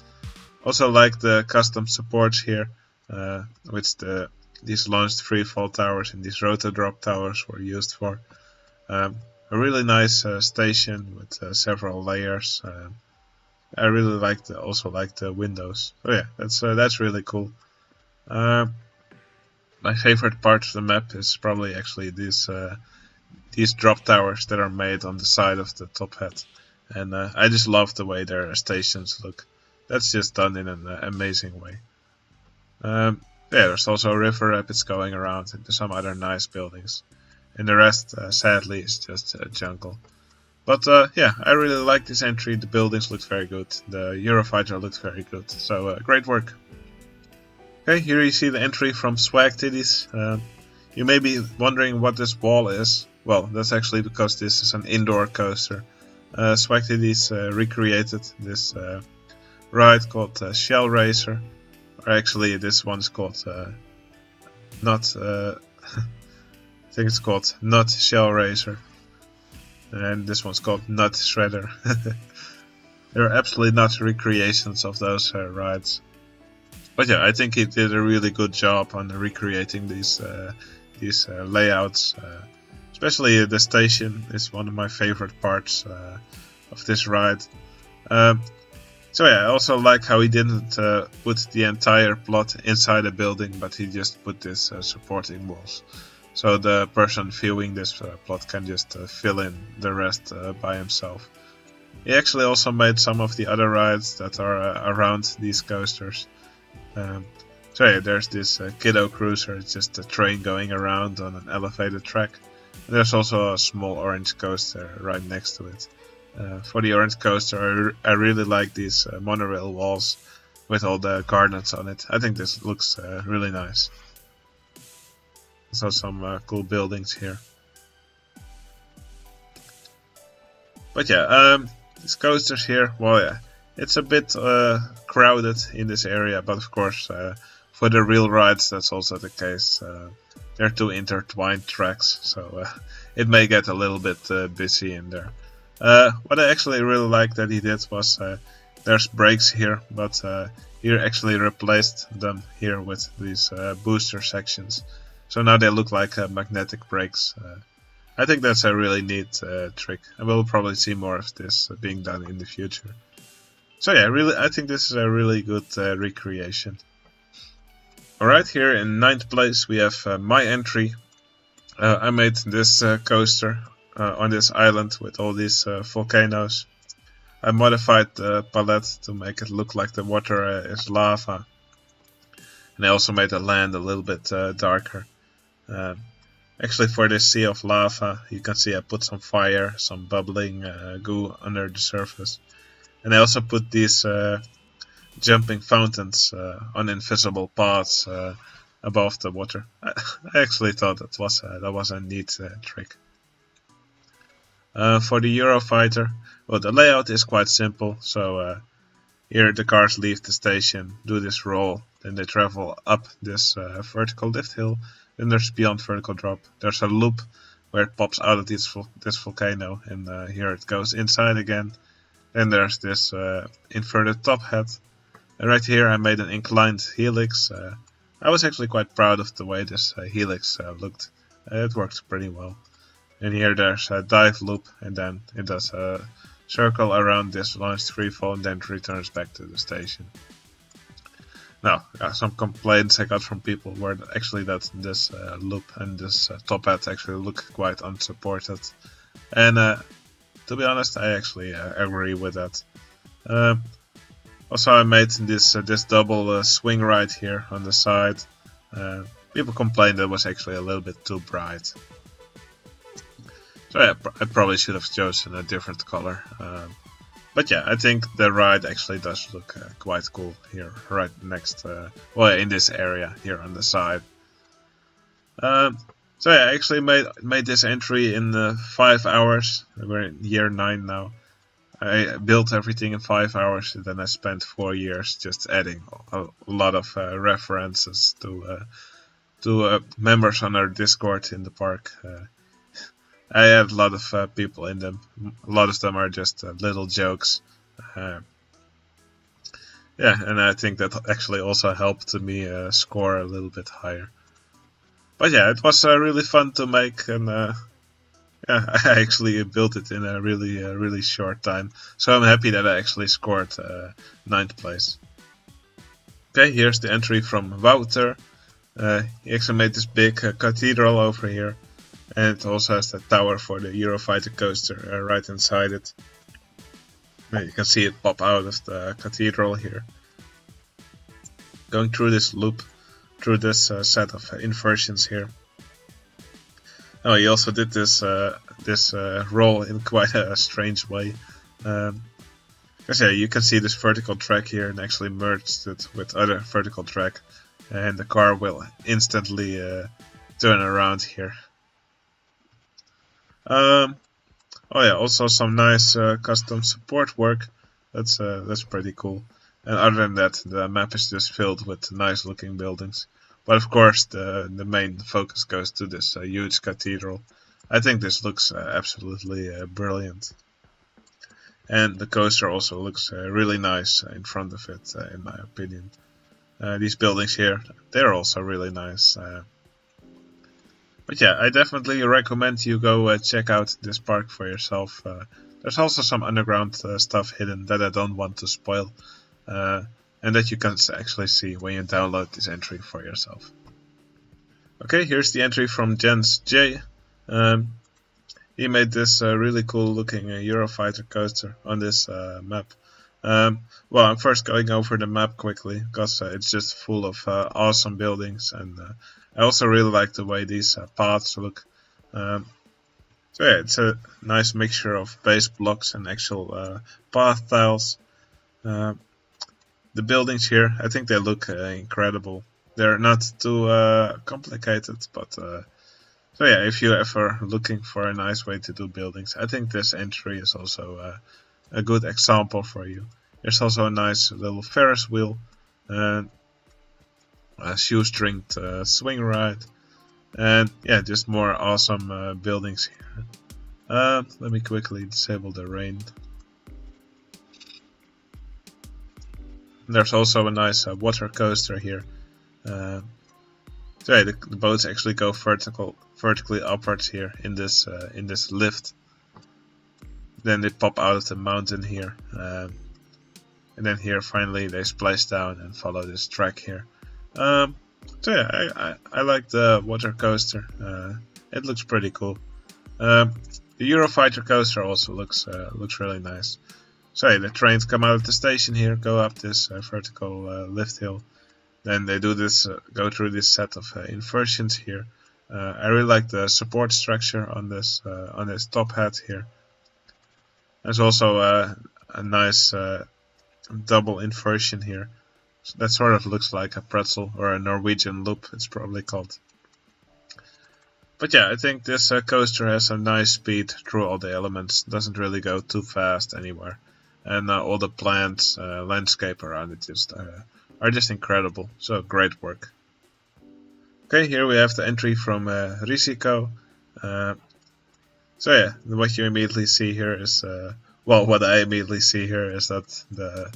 Also like the custom supports here, uh, which the these launched free fall towers and these rotor drop towers were used for. Um, a really nice uh, station with uh, several layers. Um, I really like the also like the windows. So yeah, that's that's really cool. Um, my favorite part of the map is probably actually these these drop towers that are made on the side of the top hat. And uh, I just love the way their stations look. That's just done in an uh, amazing way. Um, yeah, there's also a river rapids going around and some other nice buildings. And the rest, uh, sadly, is just a jungle. But uh, yeah, I really like this entry. The buildings look very good. The Eurofighter looks very good. So uh, great work. Okay, here you see the entry from Swag Titties. Uh, you may be wondering what this wall is. Well, that's actually because this is an indoor coaster. Uh, Swag Titties uh, recreated this uh, ride called uh, Shell Racer. Or actually, this one's called uh, not. Uh, *laughs* I think it's called Not Shell Racer, and this one's called Nut Shredder. *laughs* They're absolutely not recreations of those uh, rides. But yeah, I think he did a really good job on recreating these these layouts. Especially the station is one of my favorite parts uh, of this ride. Um, so yeah, I also like how he didn't uh, put the entire plot inside a building, but he just put this uh, supporting walls. So the person viewing this uh, plot can just uh, fill in the rest uh, by himself. He actually also made some of the other rides that are around these coasters. Um, so yeah, there's this Kiddo Cruiser, it's just a train going around on an elevated track. There's also a small orange coaster right next to it. Uh, for the orange coaster, I, really like these uh, monorail walls with all the gardens on it. I think this looks uh, really nice. Also some uh, cool buildings here. But yeah, um, these coasters here, well yeah, it's a bit uh, crowded in this area, but of course uh, for the real rides that's also the case. They're two intertwined tracks, so uh, it may get a little bit uh, busy in there. Uh, what I actually really like that he did was uh, there's brakes here, but uh, he actually replaced them here with these uh, booster sections. So now they look like magnetic brakes. I think that's a really neat trick, and we'll probably see more of this being done in the future. So yeah, really, I think this is a really good recreation. Alright, here in ninth place we have uh, my entry. Uh, I made this uh, coaster uh, on this island with all these uh, volcanoes. I modified the palette to make it look like the water uh, is lava. And I also made the land a little bit darker. actually for this sea of lava you can see I put some fire, some bubbling goo under the surface. And I also put these jumping fountains uh, on invisible paths uh, above the water. *laughs* I, actually thought that was uh, that was a neat uh, trick. Uh, for the Eurofighter, well, the layout is quite simple. So uh, here the cars leave the station, do this roll, then they travel up this vertical lift hill. Then there's beyond vertical drop. There's a loop where it pops out of this this volcano, and here it goes inside again. Then there's this inverted top hat and right here I made an inclined helix uh, I was actually quite proud of the way this uh, helix uh, looked. it worked pretty well. And here there's a dive loop and then it does a circle around this launch free fall and then returns back to the station. Now, uh, some complaints I got from people were actually that this uh, loop and this uh, top hat actually look quite unsupported. And uh, to be honest, I actually uh, agree with that. Um, also, I made this uh, this double swing right here on the side. people complained that it was actually a little bit too bright. So yeah, I probably should have chosen a different color. Um, but yeah, I think the ride actually does look uh, quite cool here, right next, uh, well, in this area here on the side. Um, so yeah, I actually made made this entry in uh, five hours. We're in year nine now. I built everything in five hours, and then I spent four years just adding a lot of uh, references to uh, to uh, members on our Discord in the park. Uh, *laughs* I have a lot of uh, people in them. A lot of them are just uh, little jokes. Yeah, and I think that actually also helped me score a little bit higher. But yeah, it was really fun to make, and yeah, *laughs* I actually built it in a really, really short time. So I'm happy that I actually scored ninth place. Okay, here's the entry from Wouter. he actually made this big cathedral over here and it also has the tower for the Eurofighter coaster uh, right inside it. you can see it pop out of the cathedral here. Going through this loop, through this uh, set of uh, inversions here. Oh, he also did this uh, this uh, roll in quite a, strange way. Um, because yeah, you can see this vertical track here and actually merged it with other vertical track, and the car will instantly uh, turn around here. Um, oh yeah, also some nice uh, custom support work. That's uh, that's pretty cool. And other than that, the map is just filled with nice looking buildings. But of course, the the main focus goes to this uh, huge cathedral. I think this looks uh, absolutely uh, brilliant. And the coaster also looks uh, really nice in front of it, in my opinion. these buildings here, they're also really nice. But yeah, I definitely recommend you go uh, check out this park for yourself. Uh, there's also some underground uh, stuff hidden that I don't want to spoil. Uh, and that you can actually see when you download this entry for yourself. Okay, here's the entry from Jens J. Um, he made this uh, really cool looking uh, Eurofighter coaster on this map. Um, well, I'm first going over the map quickly because it's just full of awesome buildings and I also really like the way these uh, paths look. Um, so yeah, it's a nice mixture of base blocks and actual uh, path tiles. The buildings here, I think they look uh, incredible. They're not too uh, complicated, but uh, so yeah, if you're ever looking for a nice way to do buildings, I think this entry is also a good example for you. There's also a nice little Ferris wheel. And a shoestringed uh, swing ride, and yeah, just more awesome uh, buildings here. Let me quickly disable the rain. There's also a nice uh, water coaster here. Uh, so yeah, the, the, boats actually go vertical, vertically upwards here in this uh, in this lift. Then they pop out of the mountain here, um, and then here finally they splash down and follow this track here. Um, so yeah, I, I, I, like the water coaster. Uh, it looks pretty cool. Um, the Eurofighter coaster also looks uh, looks really nice. So the trains come out of the station here, go up this uh, vertical uh, lift hill. Then they do this, uh, go through this set of uh, inversions here. I really like the support structure on this on this top hat here. There's also a nice double inversion here that sort of looks like a pretzel or a Norwegian loop, it's probably called. But yeah, I think this uh, coaster has a nice speed through all the elements, doesn't really go too fast anywhere. And uh, all the plants, uh, landscape around it just uh, are just incredible, so great work. Okay, here we have the entry from uh, Risico. Uh, so yeah, what you immediately see here is, well, what I immediately see here is that the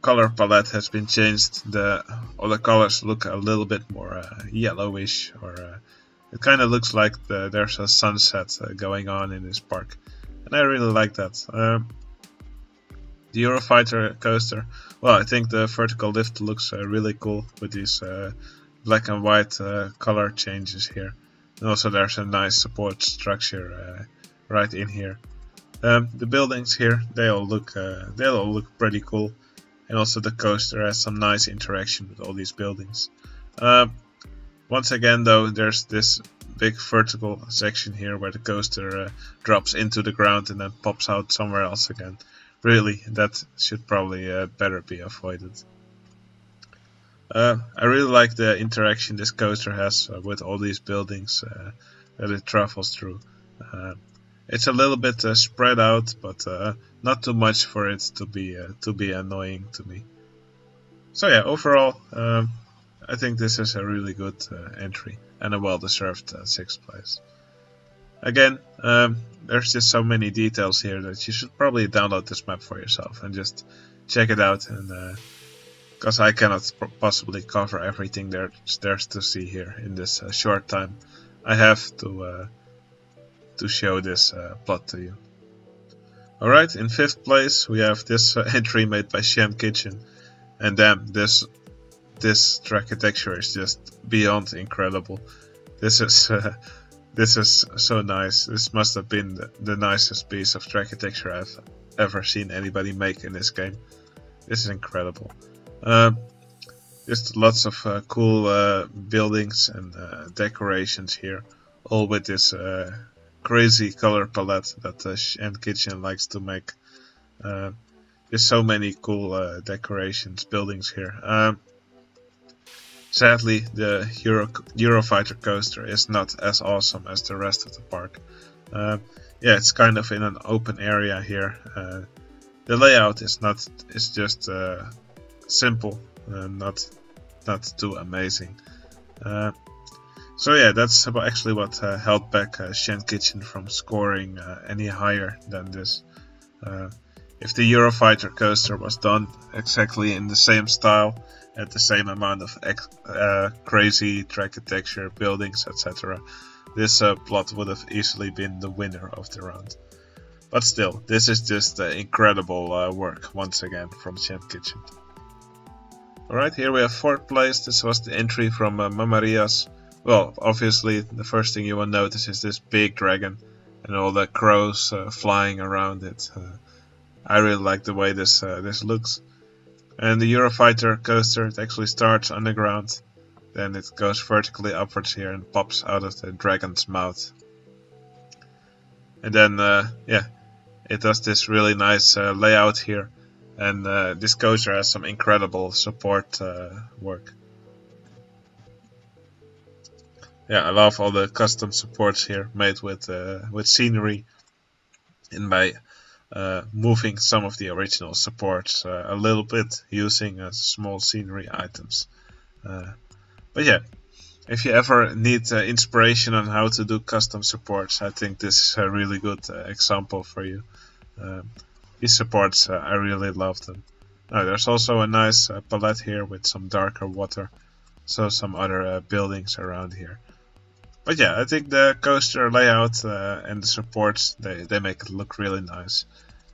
color palette has been changed. The All the colors look a little bit more uh, yellowish, or uh, it kind of looks like the, there's a sunset uh, going on in this park, and I really like that. Um, the Eurofighter coaster, well, I think the vertical lift looks uh, really cool with these uh, black and white uh, color changes here. And also there's a nice support structure right in here. Um, the buildings here, they all look they all look pretty cool and also the coaster has some nice interaction with all these buildings. Uh, once again though there's this big vertical section here where the coaster uh, drops into the ground and then pops out somewhere else again. Really, that should probably uh, better be avoided. Uh, I really like the interaction this coaster has uh, with all these buildings uh, that it travels through. It's a little bit uh, spread out, but uh, not too much for it to be uh, to be annoying to me. So yeah, overall, um, I think this is a really good uh, entry and a well-deserved uh, sixth place. Again, um, there's just so many details here that you should probably download this map for yourself and just check it out and because uh, I cannot possibly cover everything there's, there's to see here in this uh, short time. I have to uh, to show this uh, plot to you. Alright, in fifth place we have this uh, *laughs* entry made by Sham Kitchen. And damn, this this architecture is just beyond incredible. This is *laughs* uh, this is so nice. This must have been the, nicest piece of architecture I've ever seen anybody make in this game. This is incredible. Uh, just lots of uh, cool uh, buildings and uh, decorations here, all with this uh, crazy color palette that uh, Kitchen likes to make. Uh, there's so many cool decorations, buildings here. Um, sadly, the Euro Eurofighter coaster is not as awesome as the rest of the park. Uh, yeah, it's kind of in an open area here. Uh, the layout is not, it's just uh, simple, not not too amazing. Uh, so yeah, that's actually what uh, held back uh, Sham Kitchen from scoring uh, any higher than this. Uh, if the Eurofighter coaster was done exactly in the same style, at the same amount of uh, crazy track texture, buildings, etc., this uh, plot would have easily been the winner of the round. But still, this is just incredible work once again from Sham Kitchen. Alright, here we have fourth place. This was the entry from Mamarias. Well, obviously, the first thing you will notice is this big dragon and all the crows uh, flying around it. Uh, I really like the way this uh, this looks. And the Eurofighter coaster, it actually starts underground, then it goes vertically upwards here and pops out of the dragon's mouth. And then, uh, yeah, it does this really nice uh, layout here. And uh, this coaster has some incredible support work. yeah, I love all the custom supports here made with uh, with scenery and by uh, moving some of the original supports uh, a little bit using uh, small scenery items. Uh, but yeah, if you ever need uh, inspiration on how to do custom supports, I think this is a really good example for you. Um, these supports, I really love them. Now, there's also a nice palette here with some darker water, so some other buildings around here but yeah, I think the coaster layout uh, and the supports they, they make it look really nice.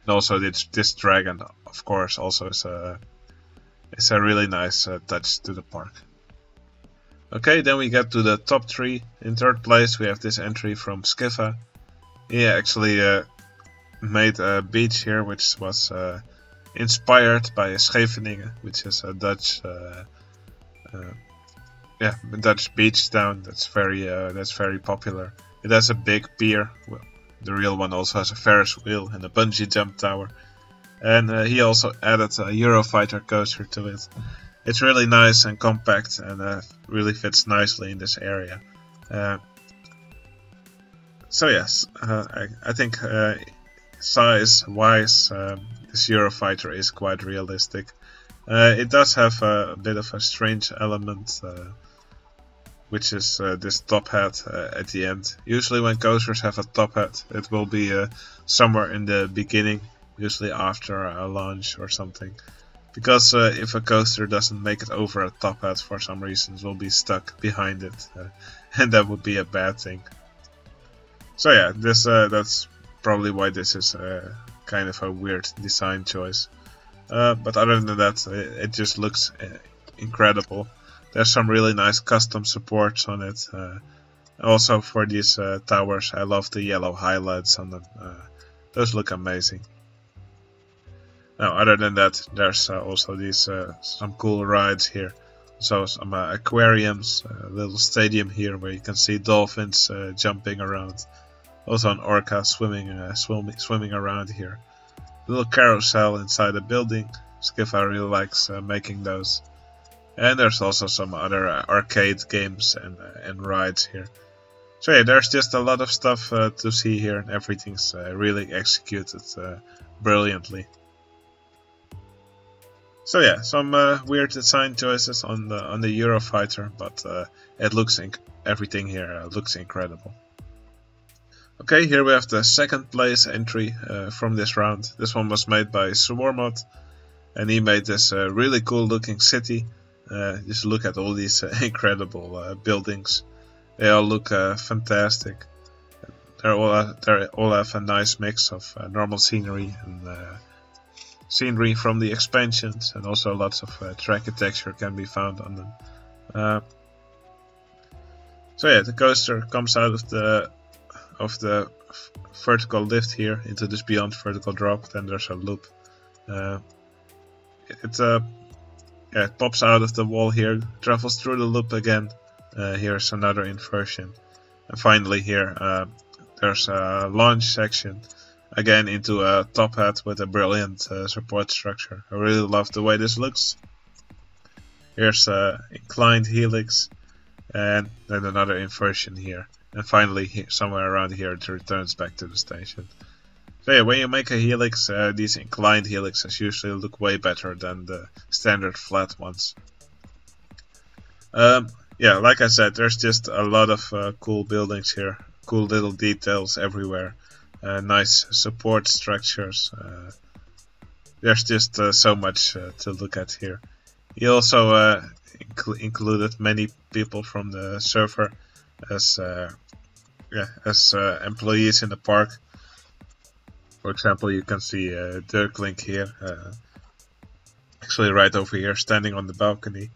And also this this dragon, of course, also is a is a really nice uh, touch to the park. Okay, then we get to the top three. In third place, we have this entry from Skifa. He actually uh, made a beach here, which was uh, inspired by Scheveningen, which is a Dutch uh, uh, yeah, Dutch beach town. That's very uh, that's very popular. It has a big pier. Well, the real one also has a Ferris wheel and a bungee jump tower. And uh, he also added a Eurofighter coaster to it. It's really nice and compact and uh, really fits nicely in this area. Uh, so yes, uh, I, I, think uh, size-wise, um, this Eurofighter is quite realistic. it does have a bit of a strange element which is uh, this top hat uh, at the end. Usually when coasters have a top hat, it will be uh, somewhere in the beginning, usually after a launch or something. because uh, if a coaster doesn't make it over a top hat for some reason, it will be stuck behind it, uh, *laughs* and that would be a bad thing. So yeah, this uh, that's probably why this is kind of a weird design choice. But other than that, it, it just looks incredible. There's some really nice custom supports on it. also for these towers, I love the yellow highlights on them. those look amazing. Now, other than that, there's uh, also these uh, some cool rides here. So some uh, aquariums, a little stadium here where you can see dolphins uh, jumping around. Also an orca swimming uh, swimming swimming around here. A little carousel inside the building. Skifa really likes uh, making those. And there's also some other arcade games and and rides here. So yeah, there's just a lot of stuff to see here, and everything's really executed brilliantly. So yeah, some uh, weird design choices on the on the Eurofighter, but uh, it looks everything here uh, looks incredible. Okay, here we have the second place entry uh, from this round. This one was made by Swarmod, and he made this uh, really cool looking city. Uh, just look at all these *laughs* incredible buildings. They all look fantastic. They're all they all have a nice mix of normal scenery and scenery from the expansions and also lots of uh, track texture can be found on them. Uh, so yeah, the coaster comes out of the of the vertical lift here into this beyond vertical drop. Then there's a loop. Uh, uh, it pops out of the wall here, travels through the loop again. Uh, here's another inversion, and finally here uh, there's a launch section again into a top hat with a brilliant uh, support structure. I really love the way this looks. Here's a inclined helix and then another inversion here. And finally here, somewhere around here it returns back to the station. So when you make a helix, uh, these inclined helixes usually look way better than the standard flat ones. Um, yeah, like I said, there's just a lot of uh, cool buildings here, cool little details everywhere uh, nice support structures. Uh, there's just uh, so much uh, to look at here. He also inc included many people from the server as yeah, as employees in the park. For example, you can see uh, Deurklink here, actually right over here, standing on the balcony.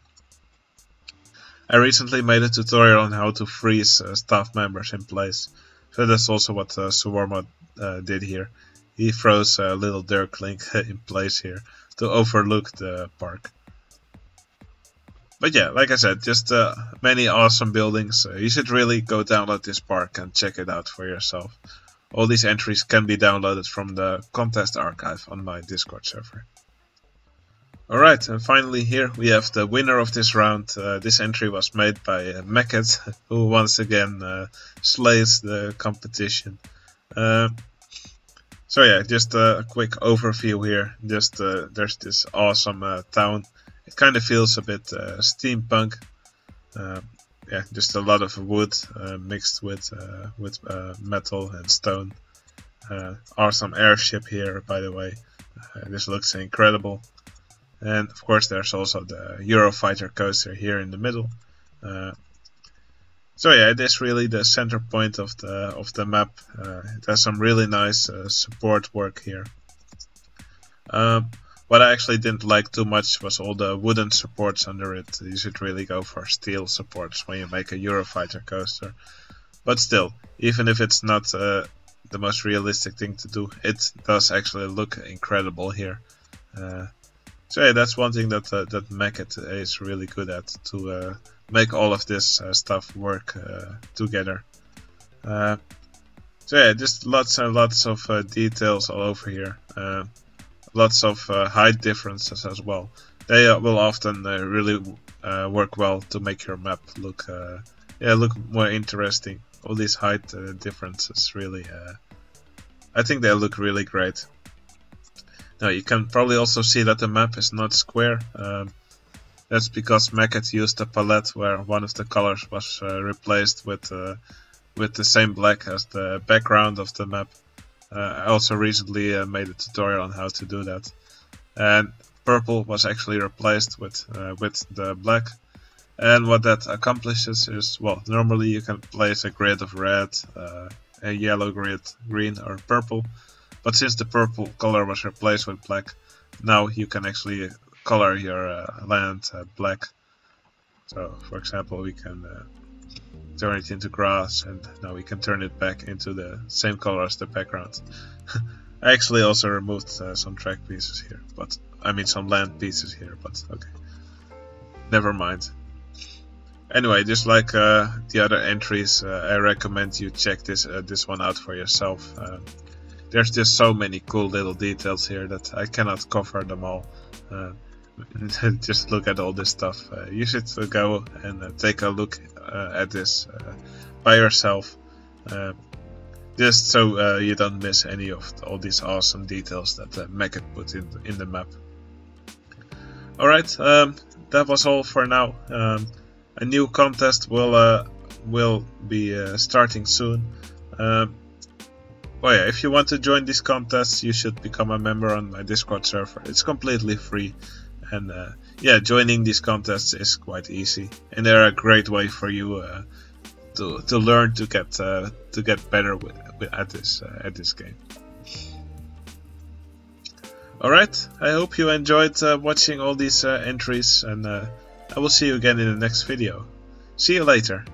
I recently made a tutorial on how to freeze staff members in place. So that's also what uh, Swarmod uh, did here. He froze a little Deurklink *laughs* in place here to overlook the park. But yeah, like I said, just uh, many awesome buildings. Uh, you should really go download this park and check it out for yourself. All these entries can be downloaded from the contest archive on my Discord server. Alright, and finally here we have the winner of this round. Uh, this entry was made by uh, Macket, *laughs* who once again uh, slays the competition. Uh, so yeah, just a quick overview here. Just uh, there's this awesome uh, town. It kind of feels a bit uh, steampunk. Yeah, just a lot of wood mixed with with metal and stone. awesome airship here, by the way. this looks incredible. And of course there's also the Eurofighter coaster here in the middle. Uh, so yeah, it is really the center point of the of the map. Uh, it has some really nice uh, support work here. What I actually didn't like too much was all the wooden supports under it. You should really go for steel supports when you make a Eurofighter coaster. But still, even if it's not uh, the most realistic thing to do, it does actually look incredible here. Uh, so yeah, that's one thing that uh, that Macket is really good at to uh, make all of this uh, stuff work uh, together. Uh, so yeah, just lots and lots of details all over here. Lots of uh, height differences as well. They uh, will often uh, really work well to make your map look yeah look more interesting. All these height differences really, I think they look really great. Now you can probably also see that the map is not square. Um, that's because Macket used a palette where one of the colors was uh, replaced with uh, with the same black as the background of the map. Uh, I also recently uh, made a tutorial on how to do that. And purple was actually replaced with uh, with the black. And what that accomplishes is, well, normally you can place a grid of red, a yellow grid, green or purple. But since the purple color was replaced with black, now you can actually color your uh, land uh, black. So, for example, we can uh, turn it into grass and now we can turn it back into the same color as the background. *laughs* I actually also removed uh, some track pieces here, but I mean some land pieces here, but okay. Never mind. Anyway, just like uh, the other entries, uh, I recommend you check this uh, this one out for yourself. Uh, there's just so many cool little details here that I cannot cover them all. *laughs* Uh, just look at all this stuff. Uh, you should go and take a look at this by yourself. just so you don't miss any of all these awesome details that uh, put in, in the map. Alright, um, that was all for now. Um, a new contest will uh, will be uh, starting soon. Um, well, yeah, if you want to join this contest, you should become a member on my Discord server. It's completely free, and uh, yeah, joining these contests is quite easy, and they're a great way for you uh, to to learn to get uh, to get better with, with at this uh, at this game. Alright, I hope you enjoyed watching all these entries and I will see you again in the next video. See you later.